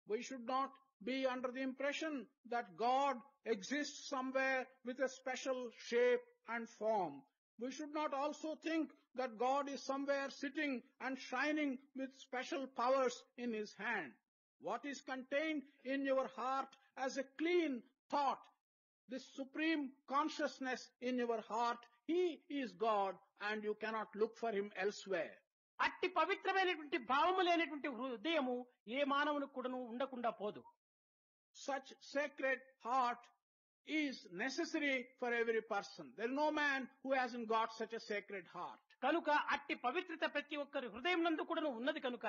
we should not be under the impression that God exist somewhere with special shape and form. We should not also think that God is somewhere sitting and shining with special powers in his hand. What is contained in your heart as a clean thought, this supreme consciousness in your heart, he is God and you cannot look for him elsewhere. అట్టి పవిత్రమైనటువంటి భావము లేనటువంటి హృదయము ఏ మానవునికి కూడాను ఉండకుండా పోదు such sacred heart is necessary for every person. There is no man who hasn't got such a sacred heart. కనుక అట్టి పవిత్రత ప్రతి ఒక్కరి హృదయం నందు కూడాను ఉన్నది కనుక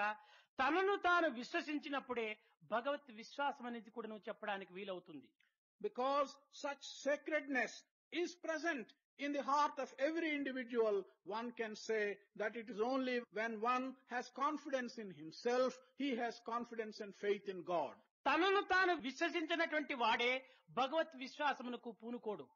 తనను తాను విశ్వసించినప్పుడే భగవత్ విశ్వాసం అనేది కూడాను చెప్పడానికి వీలవుతుంది Because such sacredness is present in the heart of every individual, one can say that it is only when one has confidence in himself, he has confidence and faith in God. తనను తాను విశ్వసించినటువంటి వాడే భగవత్ విశ్వాసమునకు పూనుకోడు.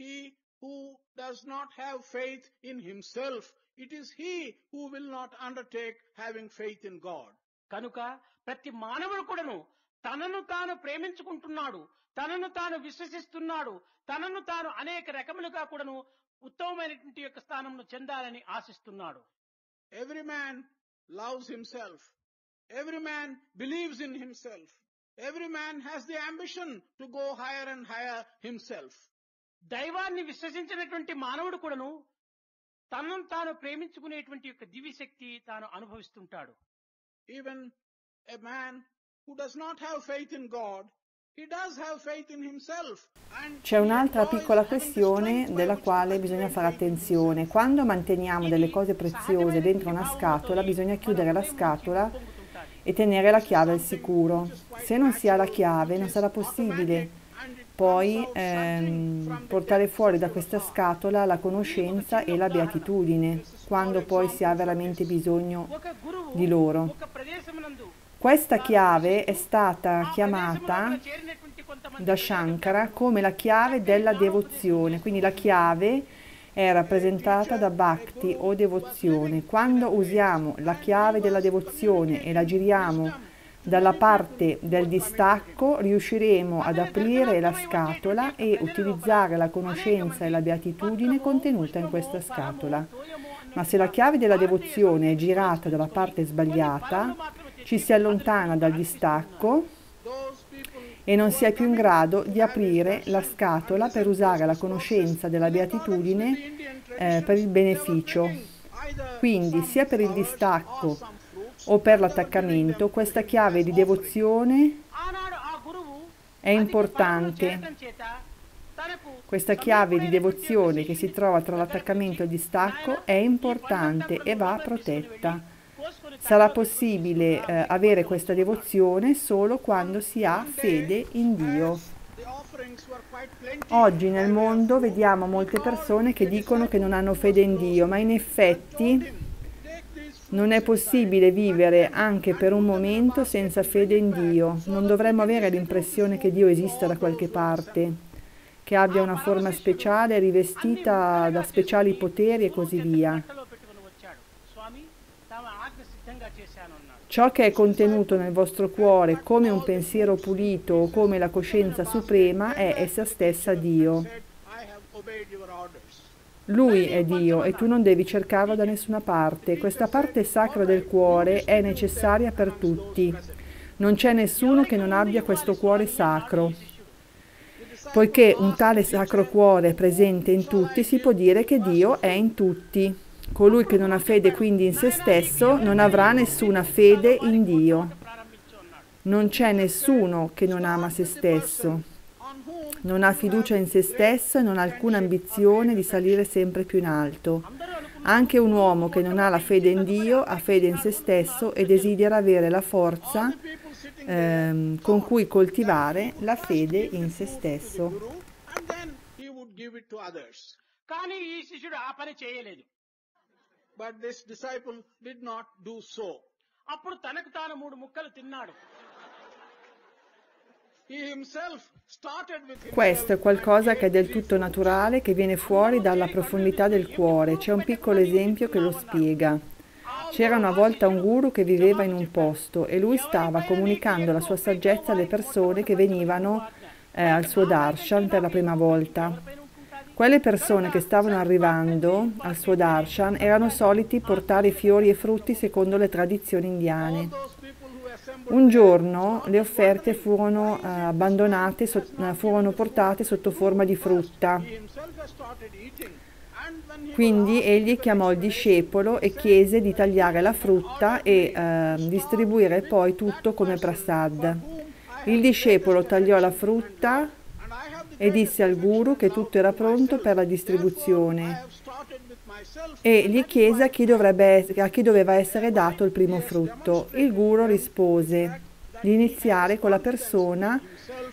He who does not have faith in himself it is he who will not undertake having faith in God కనుక ప్రతి మానవుడు కూడాను తనను తాను ప్రేమించుకుంటున్నాడు తనను తాను విశ్వసిస్తున్నాడు తనను తాను అనేక రకములుగా కూడాను ఉత్తమమైనటువంటి యొక్క స్థానంలో చెందాలని ఆశిస్తున్నాడు. Every man loves himself every man believes in himself Every man has the ambition to go higher and higher himself. దైవాన్ని విశ్వసించినటువంటి మానవుడు కూడాను తనను తాను ప్రేమించుకునేటువంటి యొక్క దివ్యశక్తి తాను అనుభవిస్తుంటాడు Even a man who does not have faith in God, he does have faith in himself. And C'è he un'altra enjoys piccola having the questione strength by della which quale God bisogna can fare have faith in attenzione. Quando manteniamo delle cose preziose dentro una scatola, bisogna chiudere la scatola e tenere la chiave al sicuro. Se non si ha la chiave non sarà possibile poi ehm, portare fuori da questa scatola la conoscenza e la beatitudine, quando poi si ha veramente bisogno di loro. Questa chiave è stata chiamata da Shankara come la chiave della devozione, quindi la chiave è rappresentata da bhakti o devozione. Quando usiamo la chiave della devozione e la giriamo dalla parte del distacco, riusciremo ad aprire la scatola e utilizzare la conoscenza e la beatitudine contenuta in questa scatola. Ma se la chiave della devozione è girata dalla parte sbagliata, ci si allontana dal distacco e non si è più in grado di aprire la scatola per usare la conoscenza della beatitudine eh, per il beneficio. Quindi sia per il distacco o per l'attaccamento, questa chiave di devozione è importante. Questa chiave di devozione che si trova tra l'attaccamento e il distacco è importante e va protetta. Sarà possibile eh, avere questa devozione solo quando si ha fede in Dio. Oggi nel mondo vediamo molte persone che dicono che non hanno fede in Dio, ma in effetti non è possibile vivere anche per un momento senza fede in Dio. Non dovremmo avere l'impressione che Dio esista da qualche parte, che abbia una forma speciale, rivestita da speciali poteri e così via. Ciò che è contenuto nel vostro cuore come un pensiero pulito o come la coscienza suprema è essa stessa Dio. Lui è Dio e tu non devi cercarlo da nessuna parte. Questa parte sacra del cuore è necessaria per tutti. Non c'è nessuno che non abbia questo cuore sacro. Poiché un tale sacro cuore è presente in tutti, si può dire che Dio è in tutti. Colui che non ha fede quindi in se stesso non avrà nessuna fede in Dio. ప్రారంభించు అన్నాడు Non c'è nessuno che non ama se stesso. On whom Non ha fiducia in se stesso e non ha alcuna ambizione di salire sempre più in alto. అందరూ అనుకున్న Anche un uomo che non ha la fede in Dio ha fede in se stesso e desidera avere la forza people sitting ehm, con cui coltivare la fede in se stesso. Guru, and then he would give it to others. కానీ ఈ శిష్యుడు ఆ పని చేయలేదు But this disciple did not do so. అప్పుడు తనకు తాను మూడు ముక్కలు తిన్నాడు He himself started with himself. Questo è qualcosa che è del tutto naturale, che viene fuori dalla profondità del cuore. C'è un piccolo esempio che lo spiega. C'era una volta un guru che viveva in un posto e lui stava comunicando la sua saggezza alle persone che venivano eh, al suo darshan per la prima volta. Quelle persone che stavano arrivando al suo darshan erano soliti portare fiori e frutti secondo le tradizioni indiane. Un giorno le offerte furono eh, abbandonate, eh, furono portate sotto forma di frutta. Quindi egli chiamò il discepolo e chiese di tagliare la frutta e eh, distribuire poi tutto come prasad. Il discepolo tagliò la frutta and I have the e disse al guru che tutto era pronto per la distribuzione e gli chiese a chi, dovrebbe, a chi doveva essere dato il primo frutto. Il guru rispose di iniziare con la persona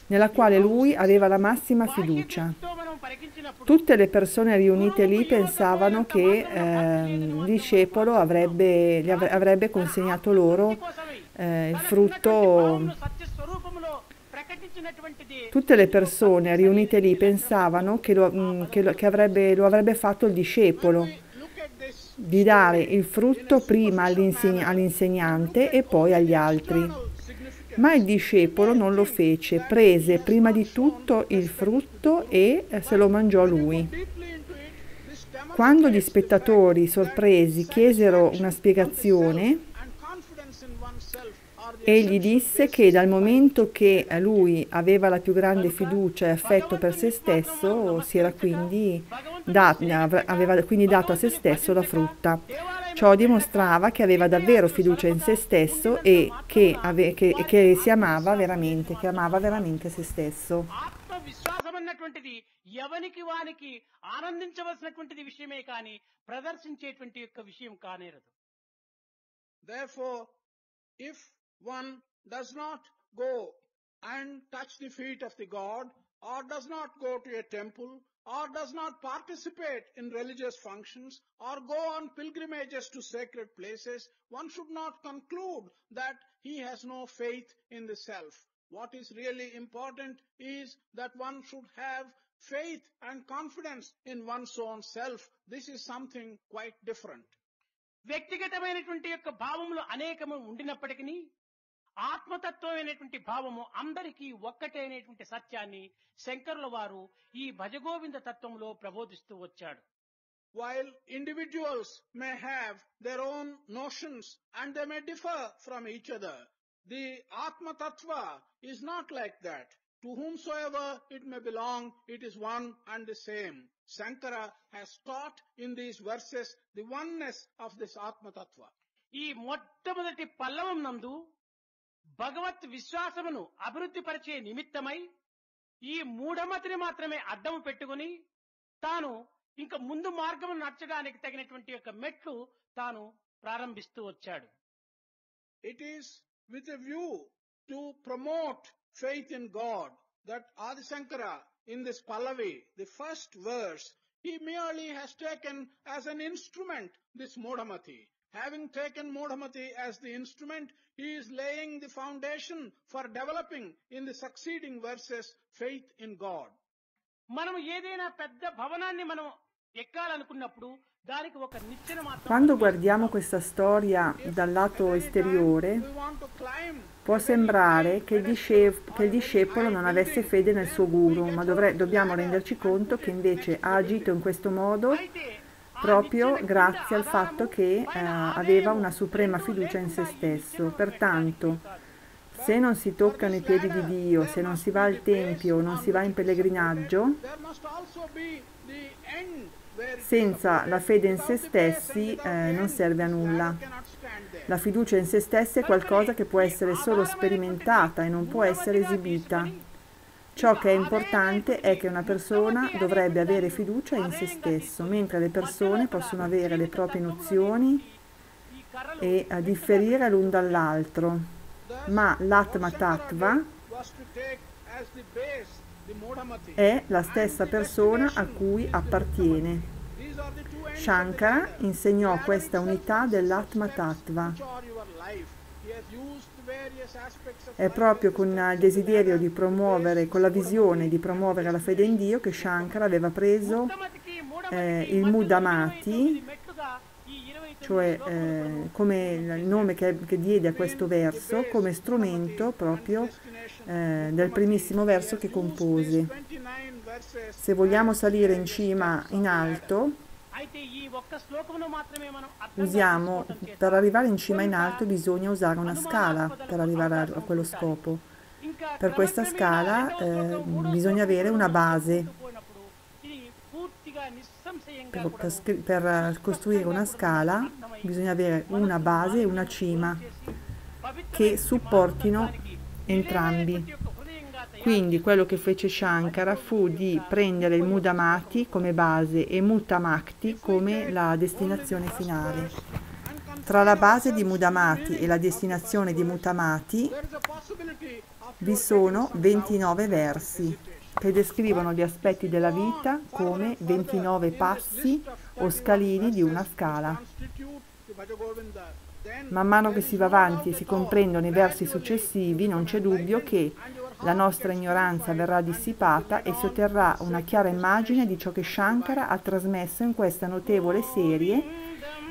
nella quale lui aveva la massima fiducia. Tutte le persone riunite lì pensavano che eh, il discepolo avrebbe, avrebbe consegnato loro eh, il frutto Tutte le persone riunite lì pensavano che lo, mm, che lo, che avrebbe, lo avrebbe fatto il discepolo, di dare il frutto prima all'insegn- all'insegnante e poi agli altri. Ma il discepolo non lo fece, prese prima di tutto il frutto e eh, se lo mangiò lui. Quando gli spettatori sorpresi chiesero una spiegazione, are the egli disse che dal momento che eh, lui aveva la più grande fiducia e affetto per se stesso, si era quindi da- av- aveva quindi dato a se stesso la frutta. Ciò dimostrava che aveva davvero fiducia in se stesso e che, ave- che- che si amava veramente, che amava veramente se stesso. ఆత్మవిశ్వాసం అన్నటువంటిది ఎవనికి వానికి ఆనందించవలసినటువంటిది విషయమే కానీ ప్రదర్శించేటువంటి యొక్క విషయం కానేరదు Therefore, if one does not go and touch the feet of the God, or does not go to a temple, or does not participate in religious functions or go on pilgrimages to sacred places, one should not conclude that he has no faith in the self. What is really important is that one should have faith and confidence in one's own self. This is something quite different. వ్యక్తిగతమైనటువంటి యొక్క భావములు అనేకము ఉండినప్పటికీ ఆత్మతత్వమైనటువంటి భావము అందరికీ ఒక్కటే అనేటువంటి సత్యాన్ని శంకరుల వారు ఈ భజగోవింద తత్వంలో ప్రబోధిస్తూ వచ్చాడు While individuals may have their own notions and they may differ from each other, the Atma Tattva is not like that. To whomsoever it may belong, it is one and the same. Sankara has taught in these verses the oneness of this Atma Tattva. ఈ మొట్టమొదటి పల్లవం నందు భగవత్ విశ్వాసమును అభివృద్ధి పరిచే నిమిత్తమై ఈ మూఢమతిని మాత్రమే అడ్డము పెట్టుకుని తాను ఇంకా ముందు మార్గం నడచడానికి తగినటువంటి యొక్క మెట్లు తాను ప్రారంభిస్తూ వచ్చాడు. It is with view to promote faith in God that Adi Shankara in this pallavi the first verse he merely has taken as an instrument this మూఢమతి Having taken Modhamati as the instrument, he is laying the foundation for developing in the succeeding verses faith in God. Quando guardiamo questa storia dal lato esteriore, può sembrare che il, discepolo, che il discepolo non avesse fede nel suo guru, ma dovre, dobbiamo renderci conto che invece ha agito in questo modo proprio grazie al fatto che eh, aveva una suprema fiducia in se stesso. Pertanto, se non si toccano i piedi di Dio, se non si va al Tempio, non si va in pellegrinaggio, senza la fede in se stessi eh, non serve a nulla. La fiducia in se stessi è qualcosa che può essere solo sperimentata e non può essere esibita. Ciò che è importante è che una persona dovrebbe avere fiducia in se stesso, mentre le persone possono avere le proprie nozioni e eh, differire l'un dall'altro. Ma l'Atma Tattva è la stessa persona a cui appartiene. Shankara insegnò questa unità dell'Atma Tattva è proprio con eh, il desiderio di promuovere, con la visione di promuovere la fede in Dio che Shankara aveva preso eh, il Mudamati, cioè eh, come il nome che, che, diede a questo verso, come strumento proprio eh, del primissimo verso che compose. Se vogliamo salire in cima, in alto, Usiamo, per arrivare in cima in alto bisogna usare una scala per arrivare a quello scopo. Per questa scala eh, bisogna avere una base. Per, per, per costruire una scala bisogna avere una base e una cima che supportino entrambi. Quindi quello che fece Shankara fu di prendere il Mudamati come base e Mutamakti come la destinazione finale. Tra la base di Mudamati e la destinazione di of vi sono 29 versi che descrivono gli aspetti della vita come 29 passi o scalini di una scala. Man mano che si va avanti e si comprendono i versi successivi, non c'è dubbio che la nostra ignoranza verrà dissipata e si otterrà una chiara immagine di ciò che Shankara ha trasmesso in questa notevole serie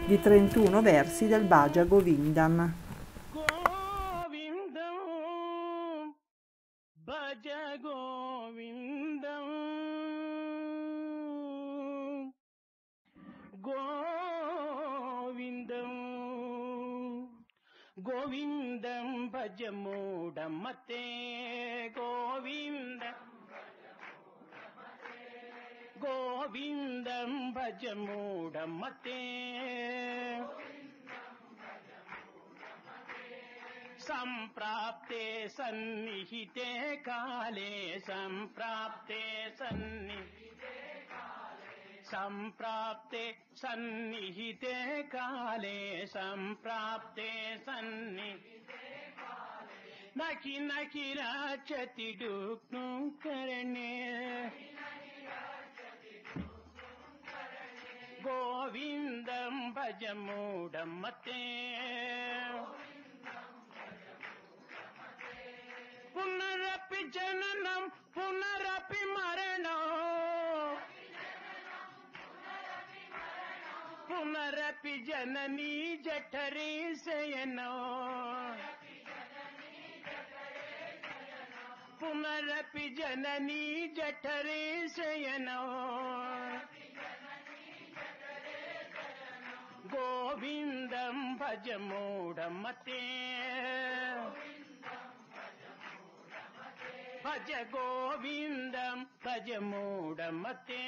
di 31 versi del Bhaja Govindam. Bhaja Govindam. Govindam భజమూడమ్మతే గోవింద గోవిందం భజమూడమ్మతే సంప్రాప్తే సన్నిహితే కాలే సంప్రాప్తే సన్నిహితే కాలే संप्राप्ते सन्निहिते काले, संप्राप्ते सन्नि न कि न किराचति डुग्नु करणे। गोविन्दं भज मूढं मते। पुनरपि जननं, पुनरपि मरणम् పునరపి జననీ జఠరీ శయనో. పునరపి జననీ జఠరీ శయనో. గోవిందం భజ మూఢమతే భజ గోవిందం భజ మూఢమతే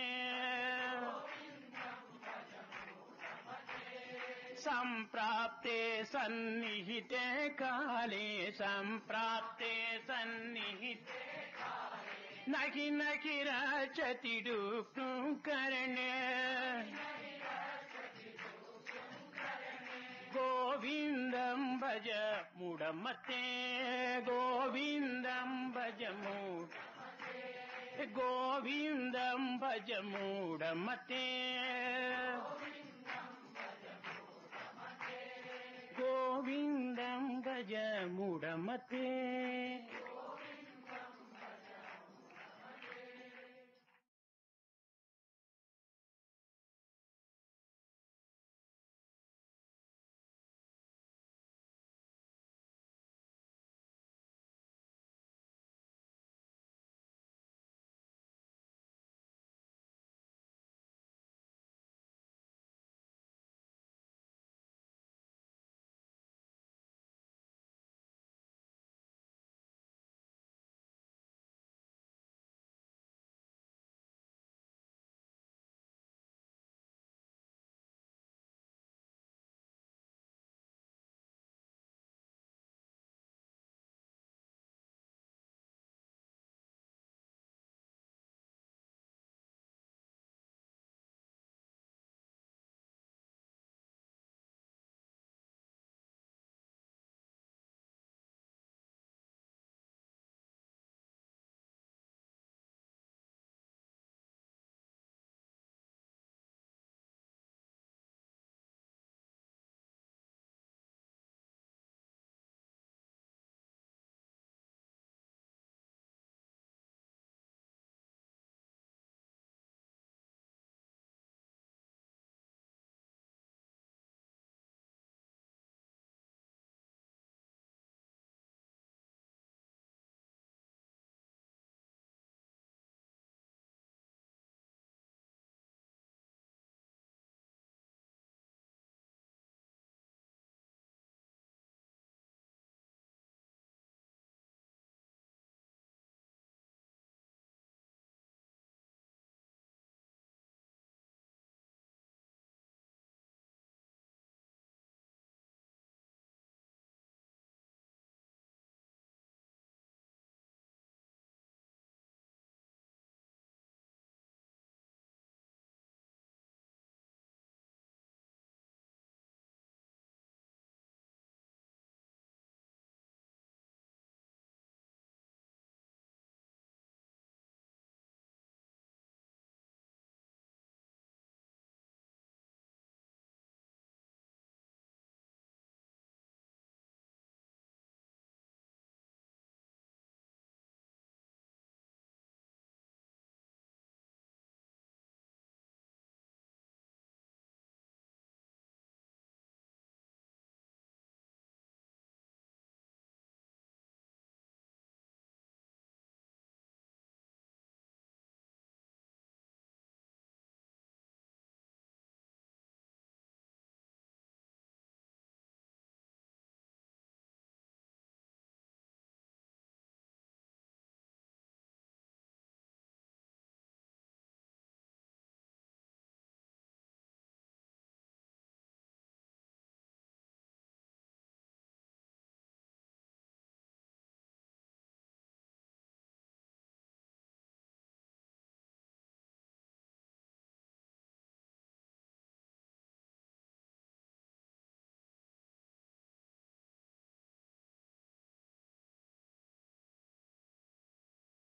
संप्राप्ते सन्निहिते काले, संप्राप्ते सन्निहिते नहि न किरचतिडुप्नु करणे। गोविन्दं भज मूढमते। गोविंदम भज मूढ गोविन्दं भज मूढमते। गोविन्दम् गजमुडमते